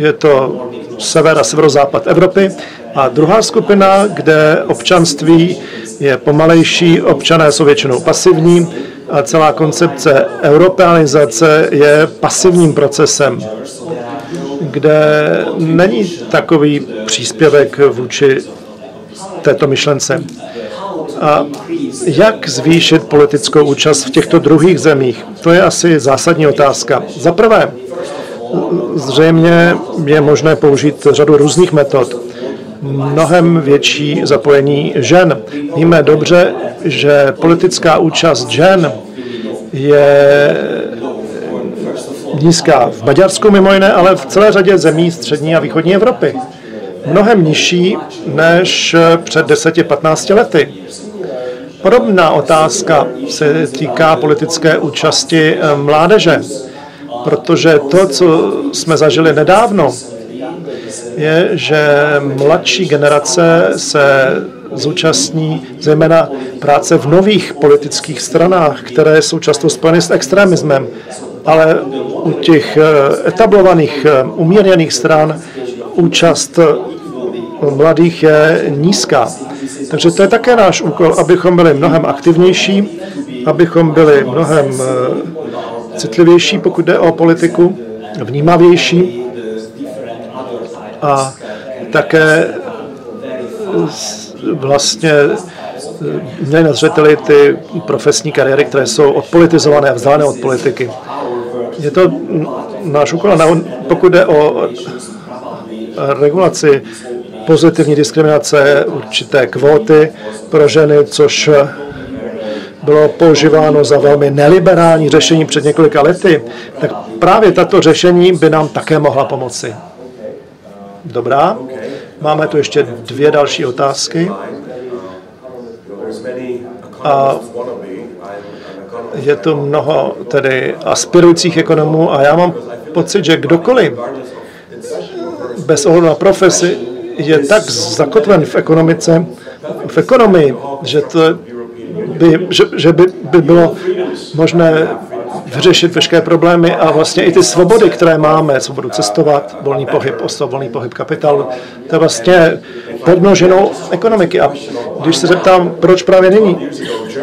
je to sever a severozápad Evropy. A druhá skupina, kde občanství je pomalejší, občané jsou většinou pasivní a celá koncepce europeanizace je pasivním procesem, kde není takový příspěvek vůči této myšlence. A jak zvýšit politickou účast v těchto druhých zemích? To je asi zásadní otázka. Za prvé, Zřejmě je možné použít řadu různých metod. Mnohem větší zapojení žen. Víme dobře, že politická účast žen je nízká v Maďarsku mimo jiné, ale v celé řadě zemí střední a východní Evropy. Mnohem nižší než před 10-15 lety. Podobná otázka se týká politické účasti mládeže protože to, co jsme zažili nedávno, je, že mladší generace se zúčastní zejména práce v nových politických stranách, které jsou často spojeny s extremismem, ale u těch eh, etablovaných, eh, umírněných stran účast mladých je nízká. Takže to je také náš úkol, abychom byli mnohem aktivnější, abychom byli mnohem eh, citlivější, pokud jde o politiku, vnímavější a také vlastně měli na zřeteli ty profesní kariéry, které jsou odpolitizované a vzdálené od politiky. Je to náš úkol, pokud jde o regulaci pozitivní diskriminace, určité kvóty pro ženy, což bylo používáno za velmi neliberální řešení před několika lety, tak právě tato řešení by nám také mohla pomoci. Dobrá. Máme tu ještě dvě další otázky. A je tu mnoho tedy aspirujících ekonomů a já mám pocit, že kdokoliv bez ohledu na profesi je tak zakotven v ekonomice, v ekonomii, že to by, že, že by, by bylo možné vyřešit veškeré problémy a vlastně i ty svobody, které máme, svobodu cestovat, volný pohyb osob, volný pohyb kapitálu, to je vlastně podnoženou ekonomiky. A když se zeptám, proč právě nyní?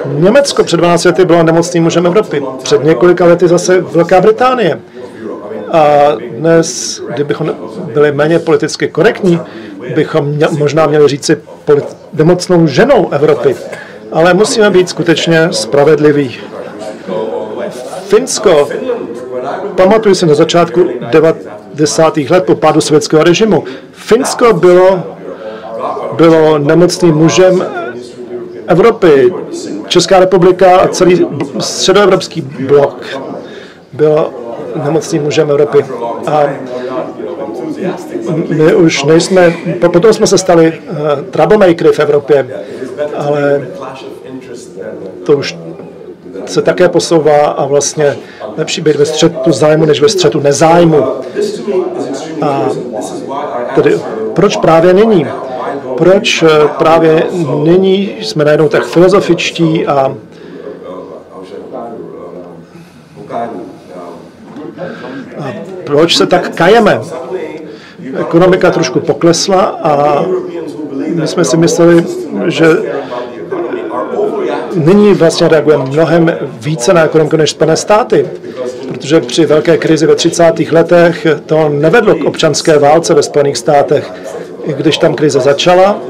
Německo před 12 lety bylo nemocným mužem Evropy, před několika lety zase Velká Británie. A dnes, kdybychom byli méně politicky korektní, bychom možná měli říci nemocnou ženou Evropy ale musíme být skutečně spravedliví. Finsko, pamatuju si na začátku 90. let po pádu sovětského režimu, Finsko bylo, bylo nemocným mužem Evropy. Česká republika a celý středoevropský blok bylo nemocným mužem Evropy. A my už nejsme, potom jsme se stali uh, troublemakery v Evropě, ale to už se také posouvá a vlastně lepší být ve střetu zájmu, než ve střetu nezájmu. A tedy proč právě nyní? Proč eh, právě nyní jsme najednou tak filozofičtí a a proč se tak kajeme? Ekonomika trošku poklesla a my jsme si mysleli, že nyní vlastně reagujeme mnohem více na ekonomiku než Spojené státy, protože při velké krizi ve 30. letech to nevedlo k občanské válce ve Spojených státech. I když tam krize začala,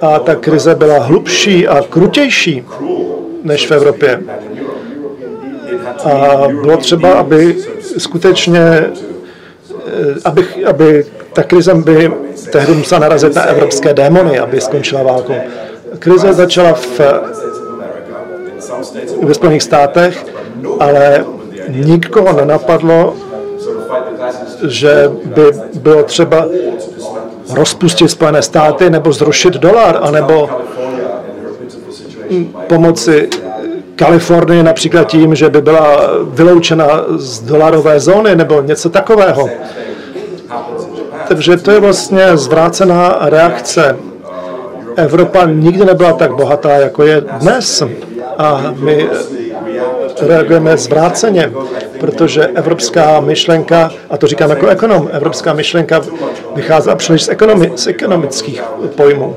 a ta krize byla hlubší a krutější než v Evropě. A bylo třeba, aby skutečně, eh, aby, aby ta krize by tehdy musela narazit na evropské démony, aby skončila válku. Krize začala v, ve Spojených státech, ale nikoho nenapadlo, že by bylo třeba rozpustit Spojené státy nebo zrušit dolar, anebo pomoci Kalifornii například tím, že by byla vyloučena z dolarové zóny nebo něco takového. Takže to je vlastně zvrácená reakce. Evropa nikdy nebyla tak bohatá, jako je dnes. A my reagujeme zvráceně, protože evropská myšlenka, a to říkám jako ekonom, evropská myšlenka vychází příliš z, ekonomi, z ekonomických pojmů.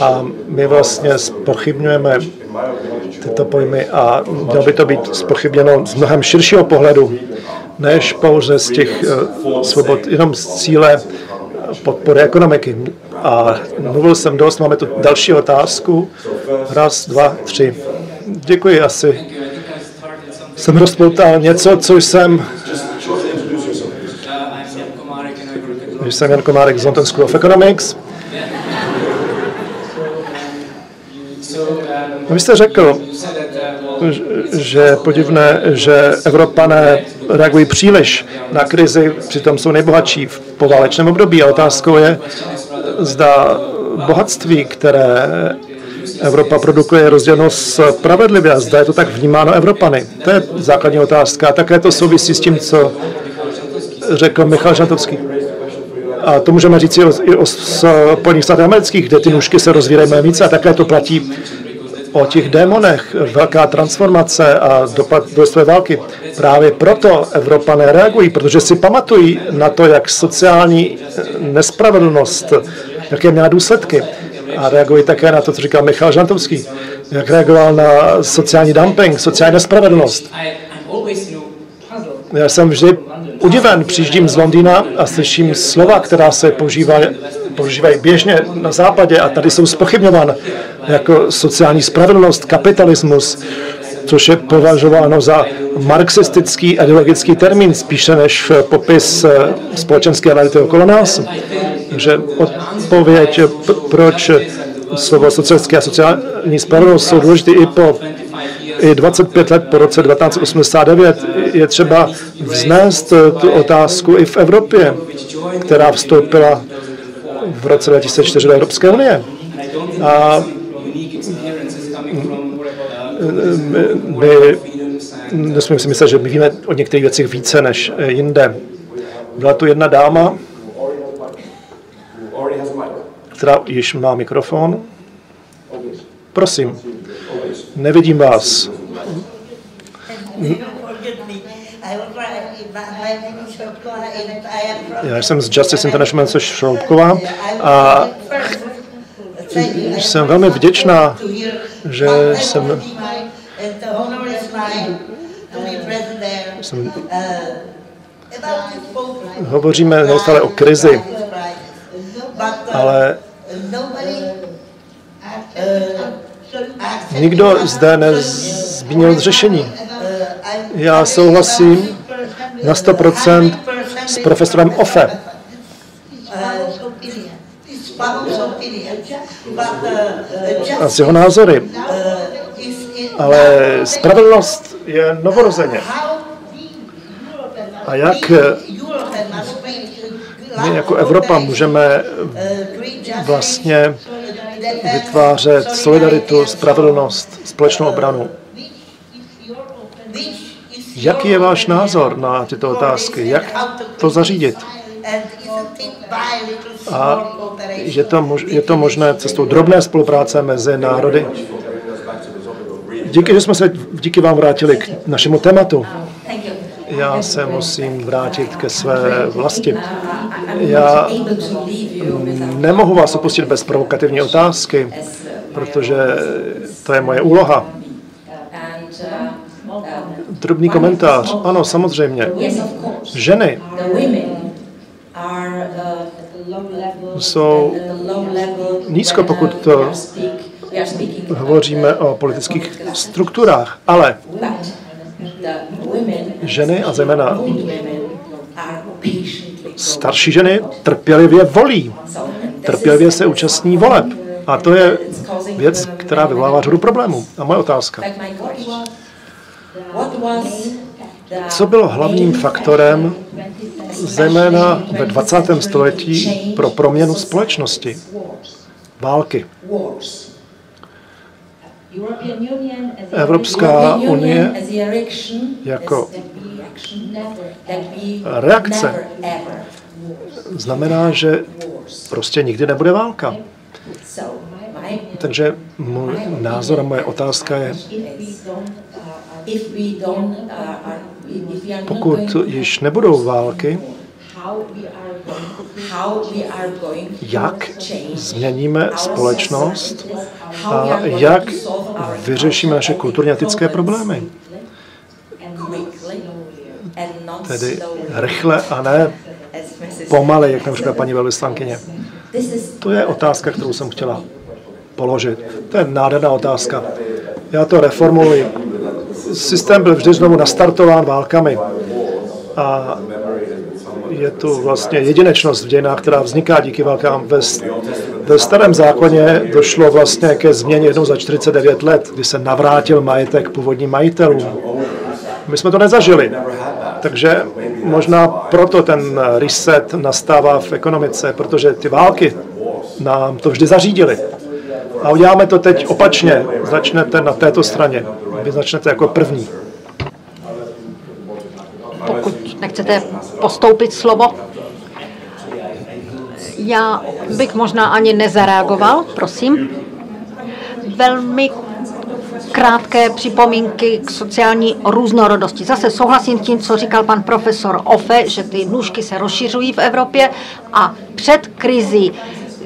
A my vlastně spochybňujeme tyto pojmy a mělo by to být spochybněno z mnohem širšího pohledu, než pouze z těch uh, svobod, jenom z cíle podpory ekonomiky. A mluvil jsem dost, máme tu další otázku. Raz, dva, tři. Děkuji, asi jsem rozpoutal něco, co jsem jsem Jan Komárek z London School of Economics. Vy jste řekl, že je podivné, že Evropané reagují příliš na krizi, přitom jsou nejbohatší v poválečném období. A otázkou je, zda bohatství, které Evropa produkuje rozděleno spravedlivě a zda je to tak vnímáno Evropany. To je základní otázka. Také to souvisí s tím, co řekl Michal Žantovský. A to můžeme říct i o, i o Spojených státech amerických, kde ty nůžky se rozvírají mnohem více a také to platí o těch démonech, velká transformace a dopad do své války. Právě proto Evropa nereagují, protože si pamatují na to, jak sociální nespravedlnost, jaké měla důsledky. A reagují také na to, co říkal Michal Žantovský, jak reagoval na sociální dumping, sociální nespravedlnost. Já jsem vždy udiven, přijíždím z Londýna a slyším slova, která se používají, používají běžně na západě a tady jsou spochybňována jako sociální spravedlnost, kapitalismus, což je považováno za marxistický ideologický termín, spíše než popis eh, společenské reality okolo nás. Takže odpověď, proč slovo sociální a sociální spravedlnost jsou důležité i po i 25 let po roce 1989 je třeba vznést tu otázku i v Evropě, která vstoupila v roce 2004 do Evropské unie. A my nesmím si myslet, že my víme o některých věcech více než jinde. Byla tu jedna dáma, která již má mikrofon. Prosím, nevidím vás. Já jsem z Justice International, což Šroubková, a jsem velmi vděčná, že jsem, jsem hovoříme neustále o krizi, ale nikdo zde nezmínil řešení. Já souhlasím na 100% s profesorem Ofe. A s jeho názory. Ale spravedlnost je novorozeně. A jak my jako Evropa můžeme vlastně vytvářet solidaritu, spravedlnost, společnou obranu. Jaký je váš názor na tyto otázky? Jak to zařídit? A je to, mož, je to možné cestou drobné spolupráce mezi národy? Díky, že jsme se díky vám vrátili k našemu tématu. Já se musím vrátit ke své vlasti. Já nemohu vás opustit bez provokativní otázky, protože to je moje úloha. Drobný komentář. Ano, samozřejmě. Ženy jsou nízko, pokud to hovoříme o politických strukturách, ale ženy a zejména starší ženy trpělivě volí, trpělivě se účastní voleb. A to je věc, která vyvolává řadu problémů. A moje otázka. Co bylo hlavním faktorem, zejména ve 20. století, pro proměnu společnosti? Války. Evropská unie jako reakce znamená, že prostě nikdy nebude válka. Takže můj názor a moje otázka je, pokud již nebudou války, jak změníme společnost a jak vyřešíme naše kulturně etické problémy. Tedy rychle a ne pomaly, jak nám říká paní velvyslankyně. To je otázka, kterou jsem chtěla položit. To je nádherná otázka. Já to reformuluji. Systém byl vždy znovu nastartován válkami. A je to vlastně jedinečnost v dějinách, která vzniká díky válkám. Ve, ve starém zákoně došlo vlastně ke změně jednou za 49 let, kdy se navrátil majetek původním majitelům. My jsme to nezažili. Takže možná proto ten reset nastává v ekonomice, protože ty války nám to vždy zařídili. A uděláme to teď opačně. Začnete na této straně. Vy začnete jako první. Nechcete postoupit slovo, já bych možná ani nezareagoval, prosím. Velmi krátké připomínky k sociální různorodosti. Zase souhlasím s tím, co říkal pan profesor Ofe, že ty nůžky se rozšiřují v Evropě a před krizí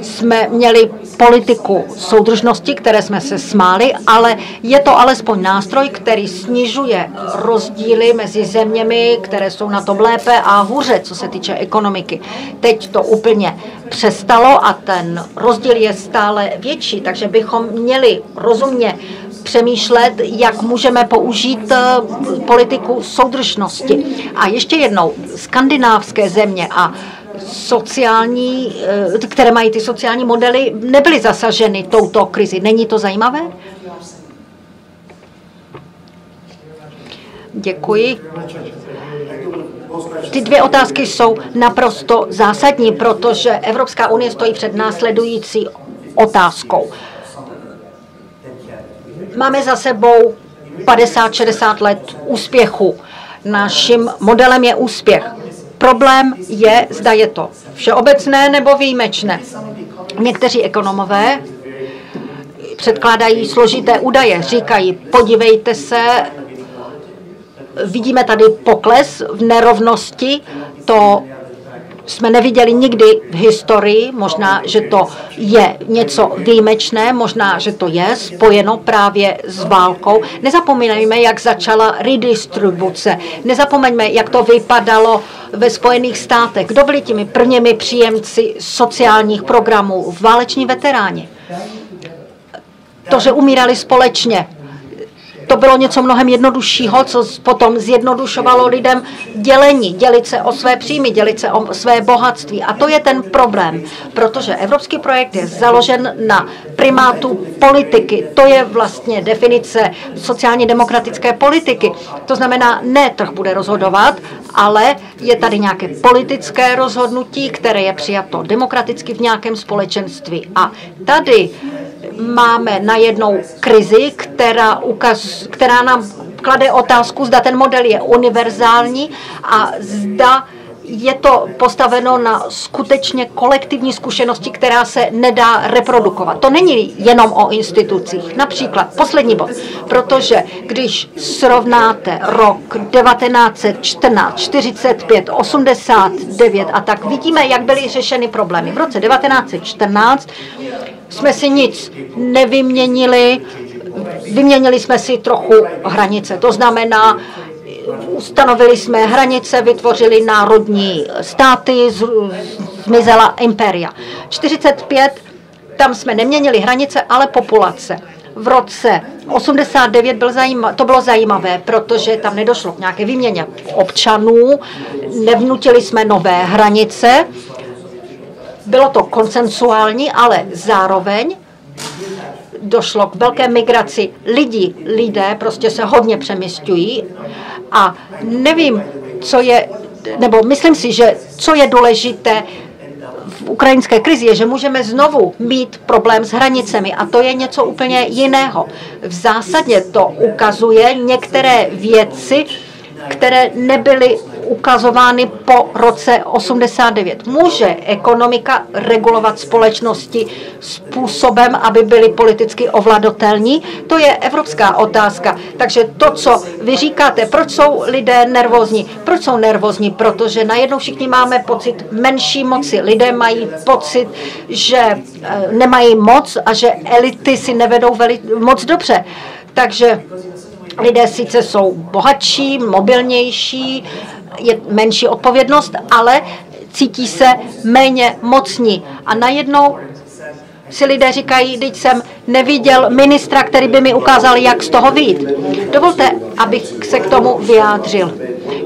jsme měli politiku soudržnosti, které jsme se smáli, ale je to alespoň nástroj, který snižuje rozdíly mezi zeměmi, které jsou na tom lépe a hůře, co se týče ekonomiky. Teď to úplně přestalo a ten rozdíl je stále větší, takže bychom měli rozumně přemýšlet, jak můžeme použít eh, politiku soudržnosti. A ještě jednou, skandinávské země a sociální, eh, které mají ty sociální modely, nebyly zasaženy touto krizi. Není to zajímavé? Děkuji. Ty dvě otázky jsou naprosto zásadní, protože Evropská unie stojí před následující otázkou. Máme za sebou 50-60 let úspěchu. Naším modelem je úspěch. Problém je, zda je to všeobecné nebo výjimečné. Někteří ekonomové předkládají složité údaje, říkají, podívejte se, vidíme tady pokles v nerovnosti, to jsme neviděli nikdy v historii, možná, že to je něco výjimečné, možná, že to je spojeno právě s válkou. Nezapomínejme, jak začala redistribuce. Nezapomeňme, jak to vypadalo ve Spojených státech. Kdo byli těmi prvními příjemci sociálních programů? Váleční veteráni. To, že umírali společně, to bylo něco mnohem jednoduššího, co potom zjednodušovalo lidem dělení, dělit se o své příjmy, dělit se o své bohatství. A to je ten problém, protože evropský projekt je založen na primátu politiky. To je vlastně definice sociálně demokratické politiky. To znamená, ne trh bude rozhodovat, ale je tady nějaké politické rozhodnutí, které je přijato demokraticky v nějakém společenství. A tady máme najednou krizi, která, ukaz, která nám klade otázku, zda ten model je univerzální a zda je to postaveno na skutečně kolektivní zkušenosti, která se nedá reprodukovat. To není jenom o institucích. Například, poslední bod, protože když srovnáte rok 1914, 45, 89 a tak, vidíme, jak byly řešeny problémy. V roce 1914 jsme si nic nevyměnili, vyměnili jsme si trochu hranice. To znamená, ustanovili jsme hranice, vytvořili národní státy, zmizela impéria. 45, tam jsme neměnili hranice, ale populace. V roce 89 byl zajímavé, to bylo zajímavé, protože tam nedošlo k nějaké výměně občanů, nevnutili jsme nové hranice, bylo to konsensuální, ale zároveň došlo k velké migraci lidí. Lidé prostě se hodně přemysťují a nevím, co je, nebo myslím si, že co je důležité v ukrajinské krizi je, že můžeme znovu mít problém s hranicemi a to je něco úplně jiného. V zásadě to ukazuje některé věci, které nebyly ukazovány po roce 89. Může ekonomika regulovat společnosti způsobem, aby byly politicky ovladatelní? To je evropská otázka. Takže to, co vy říkáte, proč jsou lidé nervózní? Proč jsou nervózní? Protože najednou všichni máme pocit menší moci. Lidé mají pocit, že eh, nemají moc a že elity si nevedou veli- moc dobře. Takže lidé sice jsou bohatší, mobilnější, je menší odpovědnost, ale cítí se méně mocní. A najednou si lidé říkají, teď jsem neviděl ministra, který by mi ukázal, jak z toho vyjít. Dovolte, abych se k tomu vyjádřil.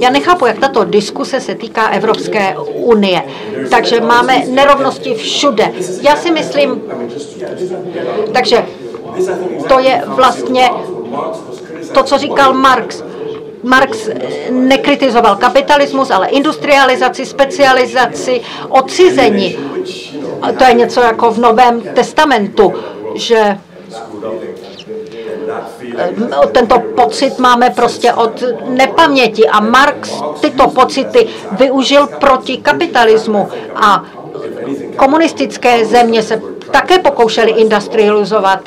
Já nechápu, jak tato diskuse se týká Evropské unie. Takže máme nerovnosti všude. Já si myslím, takže to je vlastně to, co říkal Marx. Marx nekritizoval kapitalismus, ale industrializaci, specializaci, odcizení. To je něco jako v Novém testamentu, že eh, tento pocit máme prostě od nepaměti a Marx tyto pocity využil proti kapitalismu a komunistické země se také pokoušely industrializovat.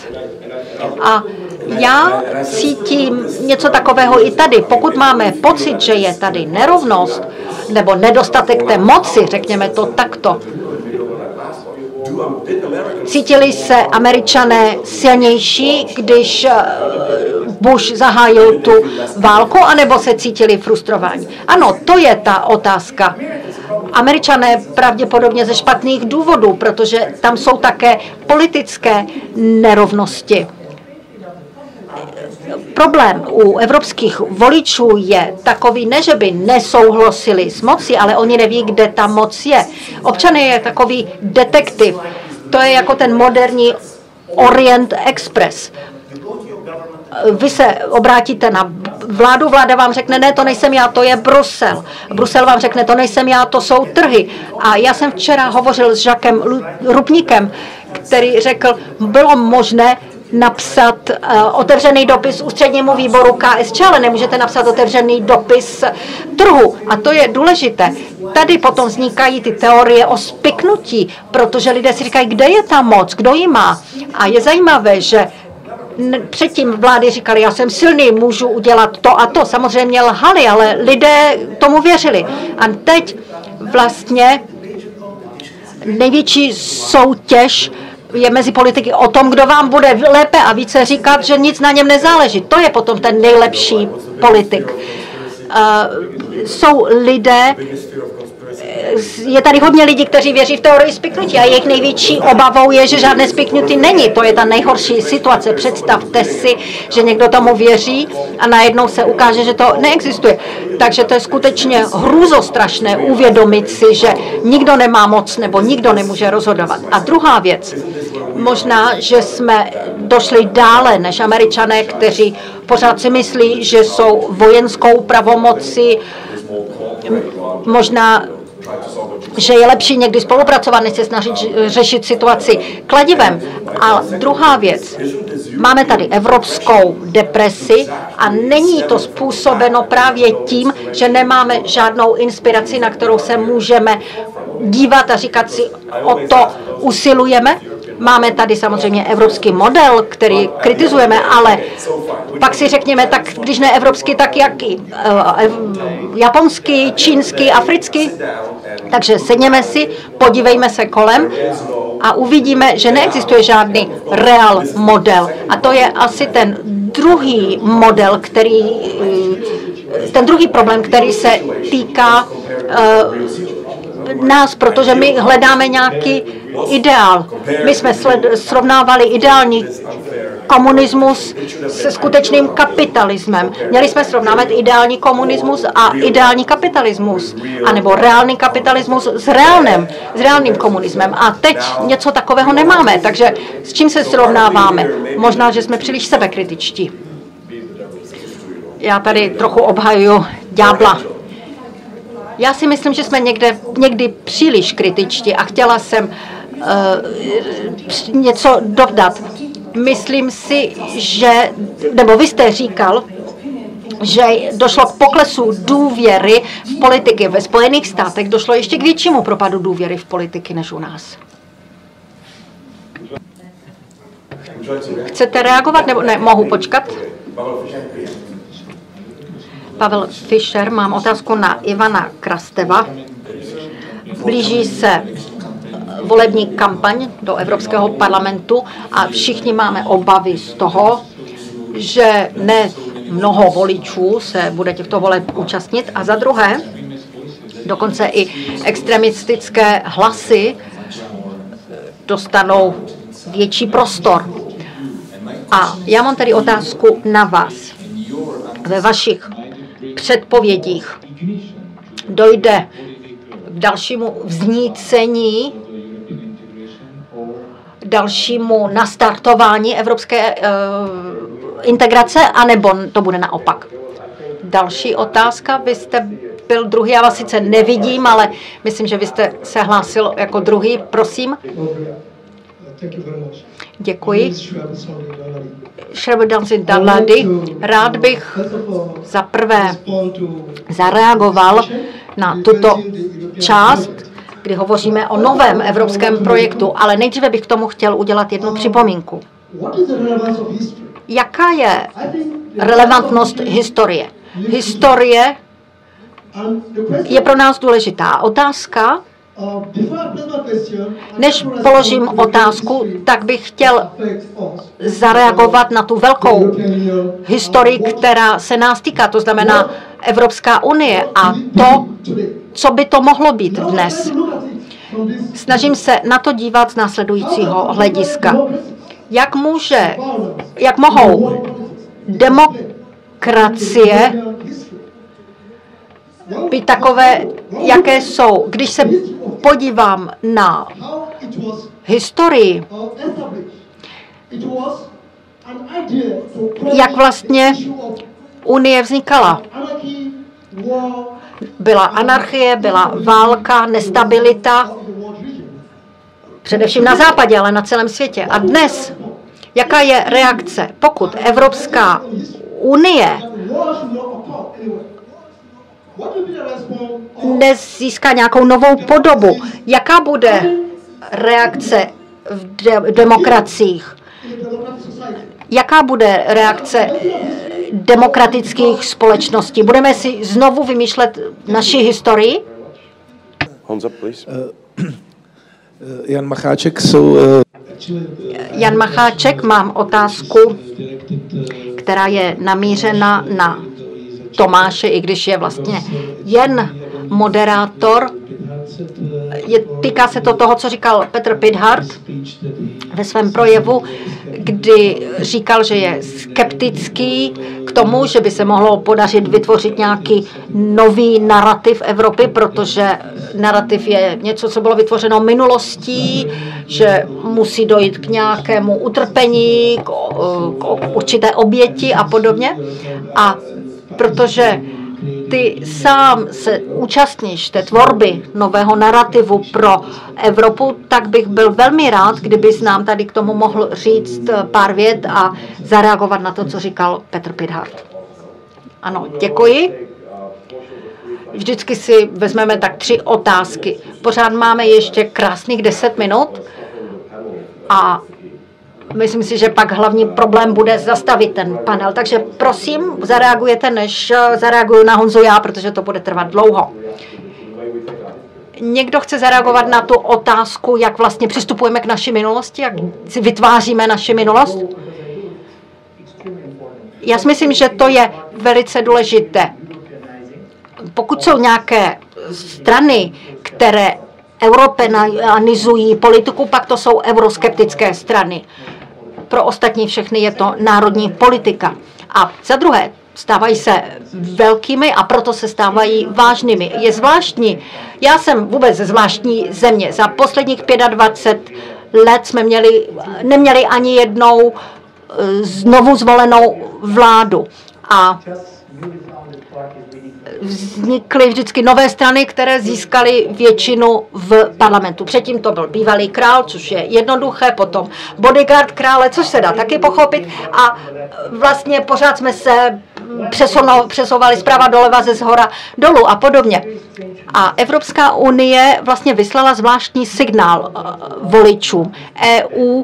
A já cítím něco takového i tady. Pokud máme pocit, že je tady nerovnost nebo nedostatek té moci, řekněme to takto, Cítili se američané silnější, když eh, Bush zahájil tu válku, anebo se cítili frustrováni? Ano, to je ta otázka. Američané pravděpodobně ze špatných důvodů, protože tam jsou také politické nerovnosti problém u evropských voličů je takový, ne že by nesouhlasili s mocí, ale oni neví, kde ta moc je. Občany je takový detektiv. To je jako ten moderní Orient Express. Vy se obrátíte na vládu, vláda vám řekne, ne, to nejsem já, to je Brusel. Brusel vám řekne, to nejsem já, to jsou trhy. A já jsem včera hovořil s Žakem Rupníkem, který řekl, bylo možné napsat uh, otevřený dopis ústřednímu výboru KSČ, ale nemůžete napsat otevřený dopis trhu. A to je důležité. Tady potom vznikají ty teorie o spiknutí, protože lidé si říkají, kde je ta moc, kdo ji má. A je zajímavé, že předtím vlády říkali, já jsem silný, můžu udělat to a to. Samozřejmě lhali, ale lidé tomu věřili. A teď vlastně největší soutěž je mezi politiky o tom, kdo vám bude lépe a více říkat, že nic na něm nezáleží. To je potom ten nejlepší politik. Uh, jsou lidé, je tady hodně lidí, kteří věří v teorii spiknutí a jejich největší obavou je, že žádné spiknutí není. To je ta nejhorší situace. Představte si, že někdo tomu věří a najednou se ukáže, že to neexistuje. Takže to je skutečně hrůzostrašné uvědomit si, že nikdo nemá moc nebo nikdo nemůže rozhodovat. A druhá věc, možná, že jsme došli dále než američané, kteří pořád si myslí, že jsou vojenskou pravomoci, možná že je lepší někdy spolupracovat, než se snažit řešit situaci kladivem. A druhá věc, máme tady evropskou depresi A není to způsobeno právě tím, že nemáme žádnou inspiraci, na kterou se můžeme dívat a říkat si, o to usilujeme. Máme tady samozřejmě evropský model, který kritizujeme, ale pak si řekněme, tak když ne evropský, tak jaký? Uh, japonský, čínský, africký? Takže sedněme si, podívejme se kolem a uvidíme, že neexistuje žádný real model. A to je asi ten druhý model, který, eh, ten druhý problém, který se týká uh, nás, protože my hledáme nějaký ideál. My jsme srovnávali ideální komunismus se skutečným kapitalismem. Měli jsme srovnávat ideální komunismus a ideální kapitalismus, anebo reálný kapitalismus s reálným, s reálným komunismem. A teď něco takového nemáme, takže s čím se srovnáváme? Možná, že jsme příliš sebekritičtí. Já tady trochu obhajuju ďábla. Já si myslím, že jsme někde, někdy příliš kritičtí a chtěla jsem uh, něco dodat. Myslím si, že, nebo vy jste říkal, že došlo k poklesu důvěry v politiky. Ve Spojených státech došlo ještě k většímu propadu důvěry v politiky než u nás. Chcete reagovat nebo ne? Mohu počkat? Pavel Fischer, mám otázku na Ivana Krasteva. Blíží se volební kampaň do Evropského parlamentu a všichni máme obavy z toho, že ne mnoho voličů se bude těchto voleb účastnit a za druhé, dokonce i extremistické hlasy dostanou větší prostor. A já mám tady otázku na vás. Ve vašich předpovědích dojde k dalšímu vznícení dalšímu nastartování evropské uh, integrace, anebo to bude naopak? Další otázka. Vy jste byl druhý, já vás sice nevidím, ale myslím, že vy jste se hlásil jako druhý. Prosím. Děkuji. Shrebedansi Dalady. Rád bych za prvé zareagoval na tuto část kdy hovoříme o novém evropském projektu, ale nejdříve bych k tomu chtěl udělat jednu připomínku. Jaká je relevantnost historie? Historie je pro nás důležitá. Otázka, než položím otázku, tak bych chtěl zareagovat na tu velkou historii, která se nás týká, to znamená Evropská unie a to, co by to mohlo být dnes. Snažím se na to dívat z následujícího hlediska. Jak může, jak mohou demokracie být takové, jaké jsou. Když se podívám na historii, jak vlastně Unie vznikala. Byla anarchie, byla válka, nestabilita, především na západě, ale na celém světě. A dnes, jaká je reakce? Pokud Evropská unie dnes získá nějakou novou podobu, jaká bude reakce v de- demokraciích? Jaká bude reakce demokratických společností? Budeme si znovu vymýšlet naši historii? Honza, please. Jan Macháček jsou... Jan Macháček, mám otázku, která je namířena na Tomáše, i když je vlastně jen moderátor. Je, týká se to toho, co říkal Petr Pidhart ve svém projevu, kdy říkal, že je skeptický k tomu, že by se mohlo podařit vytvořit nějaký nový narrativ Evropy, protože narrativ je něco, co bylo vytvořeno minulostí, že musí dojít k nějakému utrpení, k, k určité oběti a podobně. A protože ty sám se účastníš té tvorby nového narrativu pro Evropu, tak bych byl velmi rád, kdybys nám tady k tomu mohl říct pár vět a zareagovat na to, co říkal Petr Pidhart. Ano, děkuji. Vždycky si vezmeme tak tři otázky. Pořád máme ještě krásných deset minut a myslím si, že pak hlavní problém bude zastavit ten panel. Takže prosím, zareagujete, než zareaguju na Honzu já, protože to bude trvat dlouho. Někdo chce zareagovat na tu otázku, jak vlastně přistupujeme k naší minulosti, jak si vytváříme naši minulost? Já si myslím, že to je velice důležité. Pokud jsou nějaké strany, které europeanizují politiku, pak to jsou euroskeptické strany. Pro ostatní všechny je to národní politika. A za druhé, stávají se velkými a proto se stávají vážnými. Je zvláštní, já jsem vůbec ze zvláštní země. Za posledních 25 let jsme měli, neměli ani jednou eh, znovu zvolenou vládu. A vznikly vždycky nové strany, které získaly většinu v parlamentu. Předtím to byl bývalý král, což je jednoduché, potom bodyguard krále, což se dá taky pochopit a vlastně pořád jsme se přesouvali zprava doleva ze zhora dolů a podobně. A Evropská unie vlastně vyslala zvláštní signál eh, voličům. EU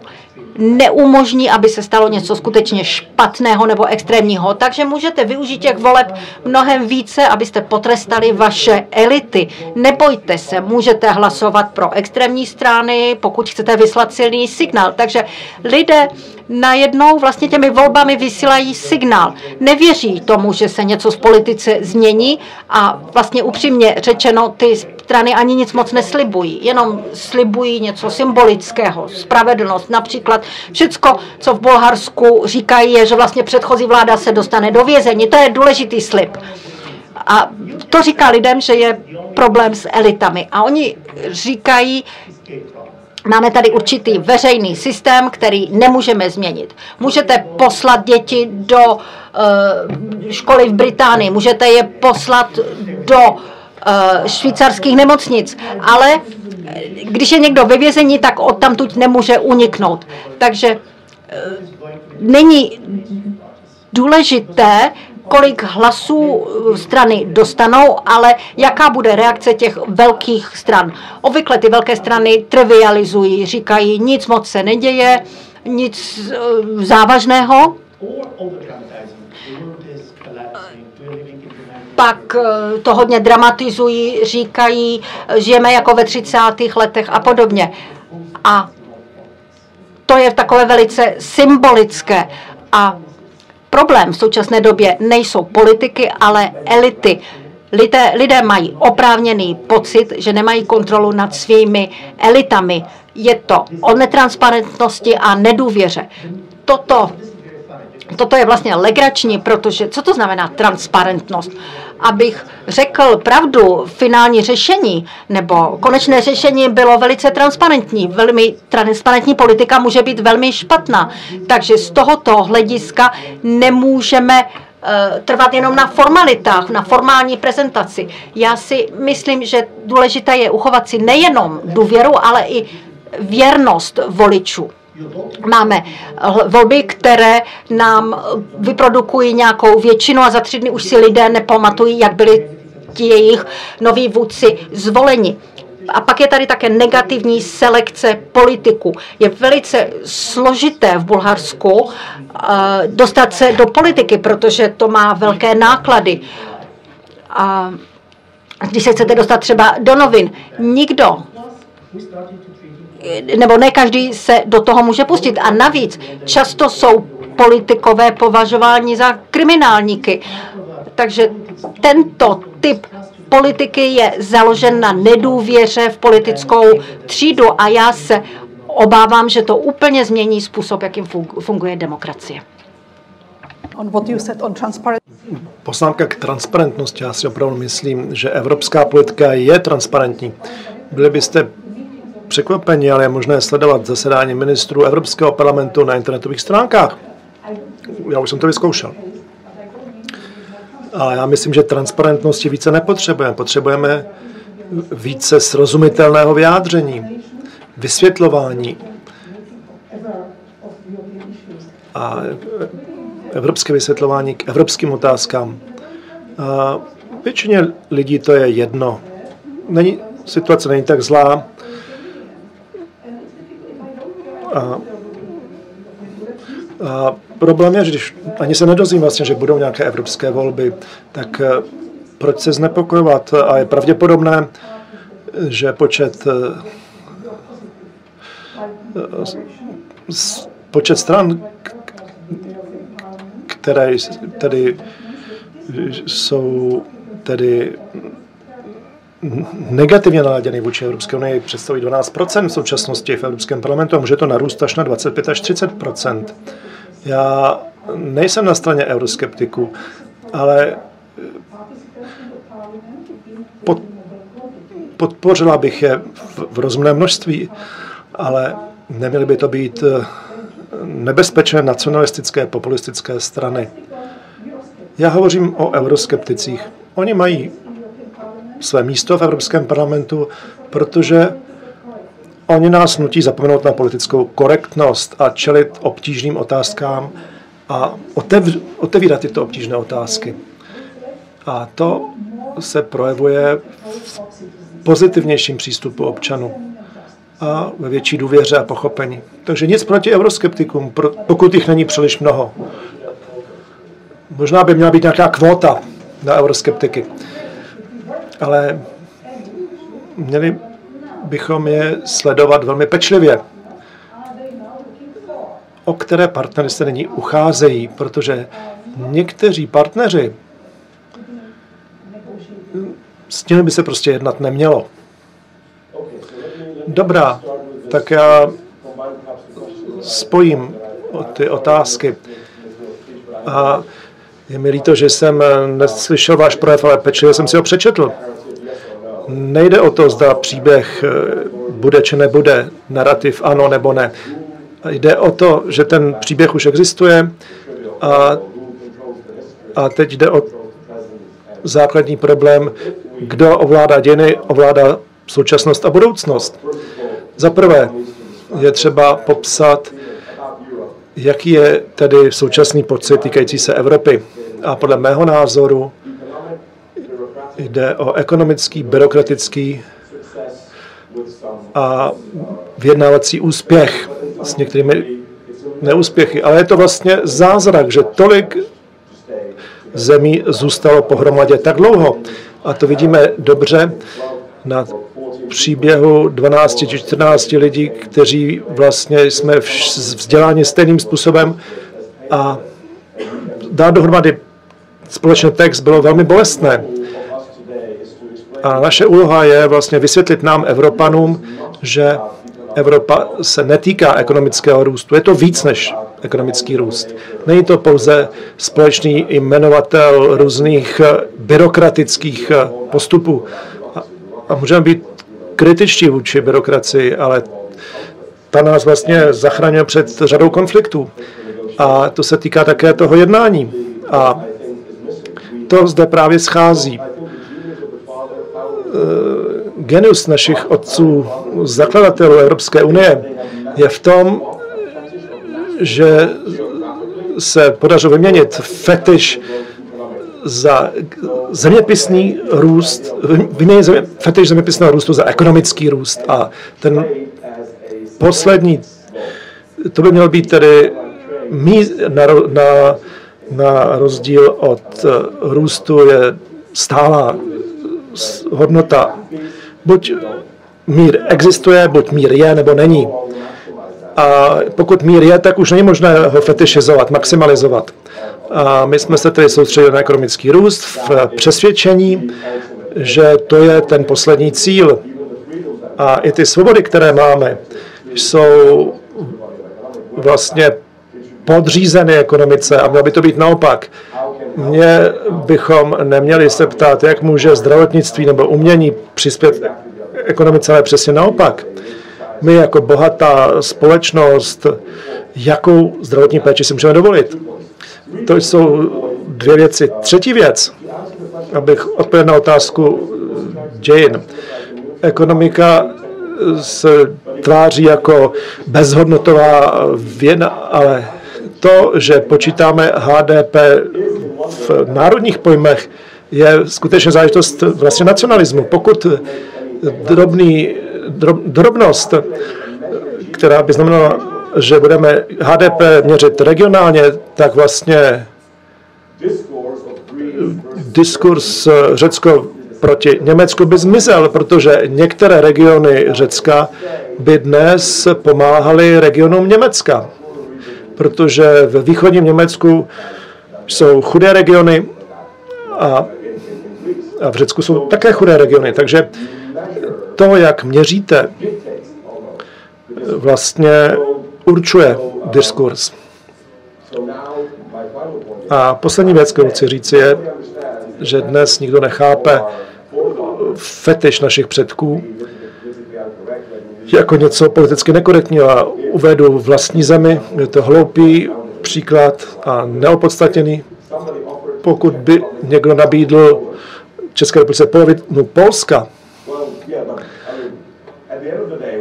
neumožní, aby se stalo něco skutečně špatného nebo extrémního. Takže můžete využít těch voleb mnohem více, abyste potrestali vaše elity. Nebojte se, můžete hlasovat pro extrémní strany, pokud chcete vyslat silný signál. Takže lidé najednou vlastně těmi volbami vysílají signál. Nevěří tomu, že se něco v politice změní a vlastně upřímně řečeno ty strany ani nic moc neslibují, jenom slibují něco symbolického, spravedlnost. Například všecko, co v Bulharsku říkají, je, že vlastně předchozí vláda se dostane do vězení. To je důležitý slib. A to říká lidem, že je problém s elitami. A oni říkají, Máme tady určitý veřejný systém, který nemůžeme změnit. Můžete poslat děti do uh, školy v Británii, můžete je poslat do uh, švýcarských nemocnic, ale když je někdo ve vězení, tak odtamtud nemůže uniknout. Takže uh, není důležité, kolik hlasů eh, strany dostanou, ale jaká bude reakce těch velkých stran. Obvykle ty velké strany trivializují, říkají, nic moc se neděje, nic závažného. Pak eh, to hodně dramatizují, říkají, žijeme jako ve 30. letech a podobně. A to je takové velice symbolické. A Problém v současné době nejsou politiky, ale elity. Lidé, lidé mají oprávněný pocit, že nemají kontrolu nad svými elitami. Je to o netransparentnosti a nedůvěře. Toto Toto je vlastně legrační, protože co to znamená transparentnost? Abych řekl pravdu, finální řešení nebo konečné řešení bylo velice transparentní. Velmi transparentní politika může být velmi špatná. Takže z tohoto hlediska nemůžeme eh, trvat jenom na formalitách, na formální prezentaci. Já si myslím, že důležité je uchovat si nejenom důvěru, ale i věrnost voličů. Máme volby, které nám vyprodukují nějakou většinu a za tři dny už si lidé nepamatují, jak byli ti jejich noví vůdci zvoleni. A pak je tady také negativní selekce politiků. Je velice složité v Bulharsku eh, dostat se do politiky, protože to má velké náklady. A když se chcete dostat třeba do novin, nikdo nebo ne každý se do toho může pustit. A navíc často jsou politikové považováni za kriminálníky. Takže tento typ politiky je založen na nedůvěře v politickou třídu a já se obávám, že to úplně změní způsob, jakým funguje demokracie. Poznámka k transparentnosti. Já si opravdu myslím, že evropská politika je transparentní. Byli byste překvapení, ale je možné sledovat zasedání ministrů Evropského parlamentu na internetových stránkách. Já už jsem to vyzkoušel. Ale já myslím, že transparentnosti více nepotřebujeme. Potřebujeme více srozumitelného vyjádření, vysvětlování. A evropské vysvětlování k evropským otázkám. A většině lidí to je jedno. Není, situace není tak zlá. A, a problém je, že když ani se nedozvím vlastně, že budou nějaké evropské volby, tak eh, proč se znepokojovat? A je pravděpodobné, že počet eh, počet stran, které tedy jsou tedy negativně naladěny vůči Evropské unii, představují 12% v současnosti v Evropském parlamentu a může to narůst až na 25 až 30%. Já nejsem na straně euroskeptiků, ale pod, podpořila bych je v, v rozumném množství, ale neměly by to být eh, nebezpečné nacionalistické, populistické strany. Já hovořím o euroskepticích. Oni mají své místo v Evropském parlamentu, protože oni nás nutí zapomenout na politickou korektnost a čelit obtížným otázkám a otev, otevírat tyto obtížné otázky. A to se projevuje v pozitivnějším přístupu občanů a ve větší důvěře a pochopení. Takže nic proti euroskeptikům, pokud jich není příliš mnoho. Možná by měla být nějaká kvóta na euroskeptiky. Ale měli bychom je sledovat velmi pečlivě. O které partnery se nyní ucházejí, protože někteří partneři s nimi by se prostě jednat nemělo. Dobrá, tak já spojím ty otázky. A je mi líto, že jsem neslyšel váš projev, ale pečlivě jsem si ho přečetl. Nejde o to, zda příběh eh, bude či nebude, narrativ ano nebo ne. Jde o to, že ten příběh už existuje a, a teď jde o základní problém, kdo ovládá dějiny, ovládá současnost a budoucnost. Za prvé je třeba popsat, jaký je tedy současný pocit týkající se Evropy. A podle mého názoru jde o ekonomický, byrokratický a vyjednávací úspěch s některými neúspěchy. Ale je to vlastně zázrak, že tolik zemí zůstalo pohromadě tak dlouho. A to vidíme dobře na příběhu 12 či 14 lidí, kteří vlastně jsme vzděláni stejným způsobem a dát dohromady společný text bylo velmi bolestné. A naše úloha je vlastně vysvětlit nám, Evropanům, že Evropa se netýká ekonomického růstu. Je to víc než ekonomický růst. Není to pouze společný jmenovatel různých byrokratických postupů. A můžeme být kritičtí vůči byrokracii, ale ta nás vlastně zachraňuje před řadou konfliktů. A to se týká také toho jednání. A to zde právě schází. E, genius našich otců, zakladatelů Evropské unie, je v tom, že se podařilo vyměnit fetiš za zeměpisný růst, vyměnit země, fetiš zeměpisného růstu za ekonomický růst a ten poslední, to by měl být tedy mí, na, na, na rozdíl od eh, růstu je stála hodnota. Buď mír existuje, buď mír je, nebo není. A pokud mír je, tak už není možné ho fetišizovat, maximalizovat. A my jsme se tedy soustředili na ekonomický růst v přesvědčení, že to je ten poslední cíl. A i ty svobody, které máme, jsou vlastně podřízeny ekonomice a mělo by to být naopak. Mě bychom neměli se ptát, jak může zdravotnictví nebo umění přispět ekonomice, ale přesně naopak. My jako bohatá společnost, jakou zdravotní péči si můžeme dovolit? To jsou dvě věci. Třetí věc, abych odpověděl na otázku dějin. Ekonomika se tváří jako bezhodnotová věda, ale to, že počítáme HDP v národních pojmech je skutečně záležitost vlastně nacionalismu. Pokud drobný, drob, drobnost, která by znamenala, že budeme HDP měřit regionálně, tak vlastně diskurs Řecko proti Německu by zmizel, protože některé regiony Řecka by dnes pomáhaly regionům Německa. Protože ve východním Německu jsou chudé regiony a, a v Řecku jsou také chudé regiony. Takže to, jak měříte, vlastně určuje diskurs. A poslední věc, kterou chci říct, je, že dnes nikdo nechápe fetiš našich předků jako něco politicky nekorektního a uvedu vlastní zemi. Je to hloupý příklad a neopodstatněný. Pokud by někdo nabídl České republice polovinu Polska,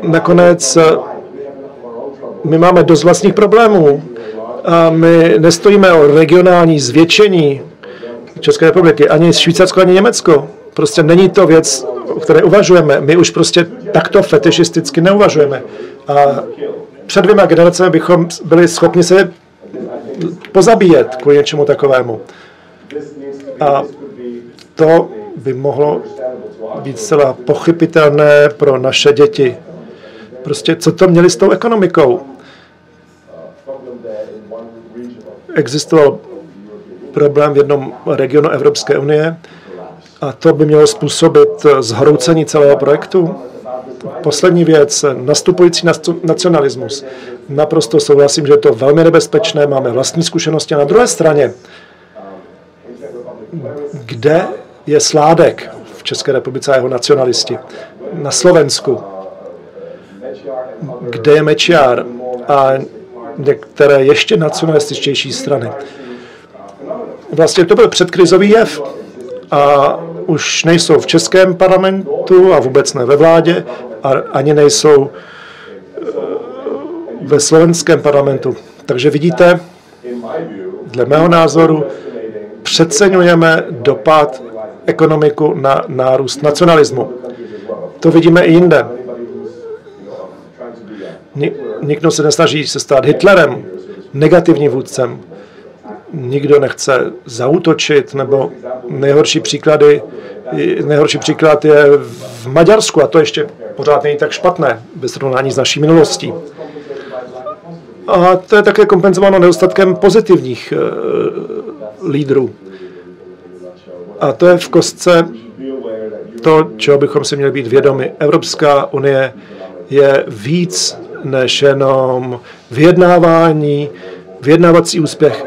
nakonec my máme dost vlastních problémů a my nestojíme o regionální zvětšení České republiky, ani Švýcarsko, ani Německo. Prostě není to věc, o které uvažujeme. My už prostě takto fetišisticky neuvažujeme. A před dvěma generacemi bychom byli schopni se pozabíjet kvůli něčemu takovému. A to by mohlo být zcela pochybitelné pro naše děti. Prostě co to měli s tou ekonomikou? Existoval problém v jednom regionu Evropské unie a to by mělo způsobit zhroucení celého projektu. Poslední věc, nastupující nacionalismus. Naprosto souhlasím, že je to velmi nebezpečné, máme vlastní zkušenosti. A na druhé straně, kde je Sládek v České republice a jeho nacionalisti? Na Slovensku. Kde je Mečiar a některé ještě nacionalističtější strany? Vlastně to byl předkrizový jev a už nejsou v českém parlamentu a vůbec ne ve vládě a ani nejsou eh, ve slovenském parlamentu. Takže vidíte, dle mého názoru, přeceňujeme dopad ekonomiku na nárůst nacionalismu. To vidíme i jinde. Nikdo se nesnaží se stát Hitlerem, negativním vůdcem nikdo nechce zautočit, nebo nejhorší příklady, nejhorší příklad je v Maďarsku a to ještě pořád není tak špatné ve srovnání s naší minulostí. A to je také kompenzováno nedostatkem pozitivních uh, lídrů. A to je v kostce to, čeho bychom si měli být vědomi. Evropská unie je víc než jenom vyjednávání, vyjednávací úspěch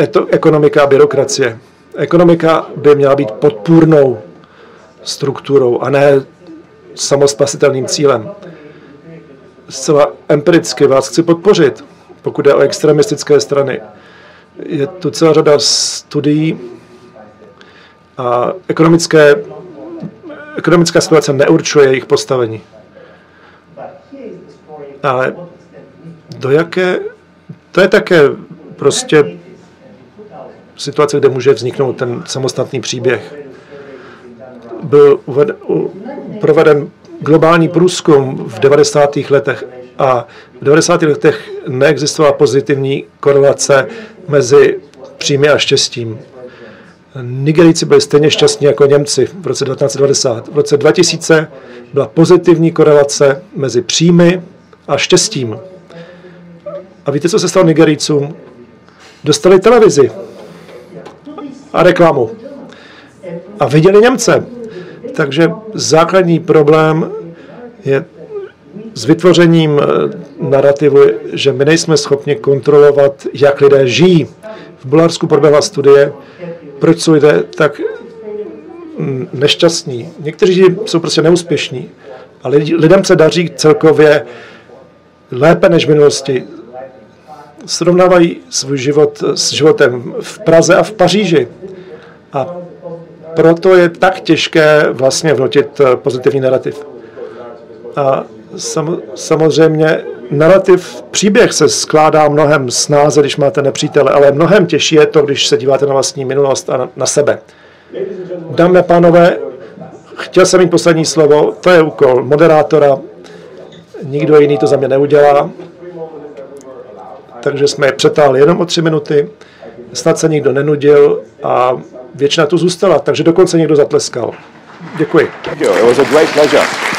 eto, ekonomika a byrokracie. Ekonomika by měla být podpůrnou strukturou a ne samospasitelným cílem. Zcela empiricky vás chci podpořit, pokud jde o extremistické strany. Je tu celá řada studií a ekonomické, ekonomická situace neurčuje jejich postavení. Ale do jaké... To je také prostě situace, kde může vzniknout ten samostatný příběh. Byl uved, proveden globální průzkum v 90. letech a v 90. letech neexistovala pozitivní korelace mezi příjmy a štěstím. Nigerijci byli stejně šťastní jako Němci v roce 1990. V roce 2000 byla pozitivní korelace mezi příjmy a štěstím. A víte, co se stalo Nigerijcům? Dostali televizi a reklamu. A viděli Němce. Takže základní problém je s vytvořením eh, narrativu, že my nejsme schopni kontrolovat, jak lidé žijí. V Bulharsku proběhla studie, proč jsou lidé tak mm, nešťastní. Někteří jsou prostě neúspěšní, ale lidem se daří celkově lépe než v minulosti srovnávají svůj život s životem v Praze a v Paříži. A proto je tak těžké vlastně vnutit eh, pozitivní narrativ. A sam, samozřejmě narrativ, příběh se skládá mnohem snáze, když máte nepřítele, ale mnohem těžší je to, když se díváte na vlastní minulost a na, na sebe. Dámy a pánové, chtěl jsem mít poslední slovo, to je úkol moderátora, nikdo jiný to za mě neudělá, takže jsme je přetáhli jenom o tři minuty, snad se nikdo nenudil a většina tu zůstala, takže dokonce někdo zatleskal. Děkuji. It was a great pleasure.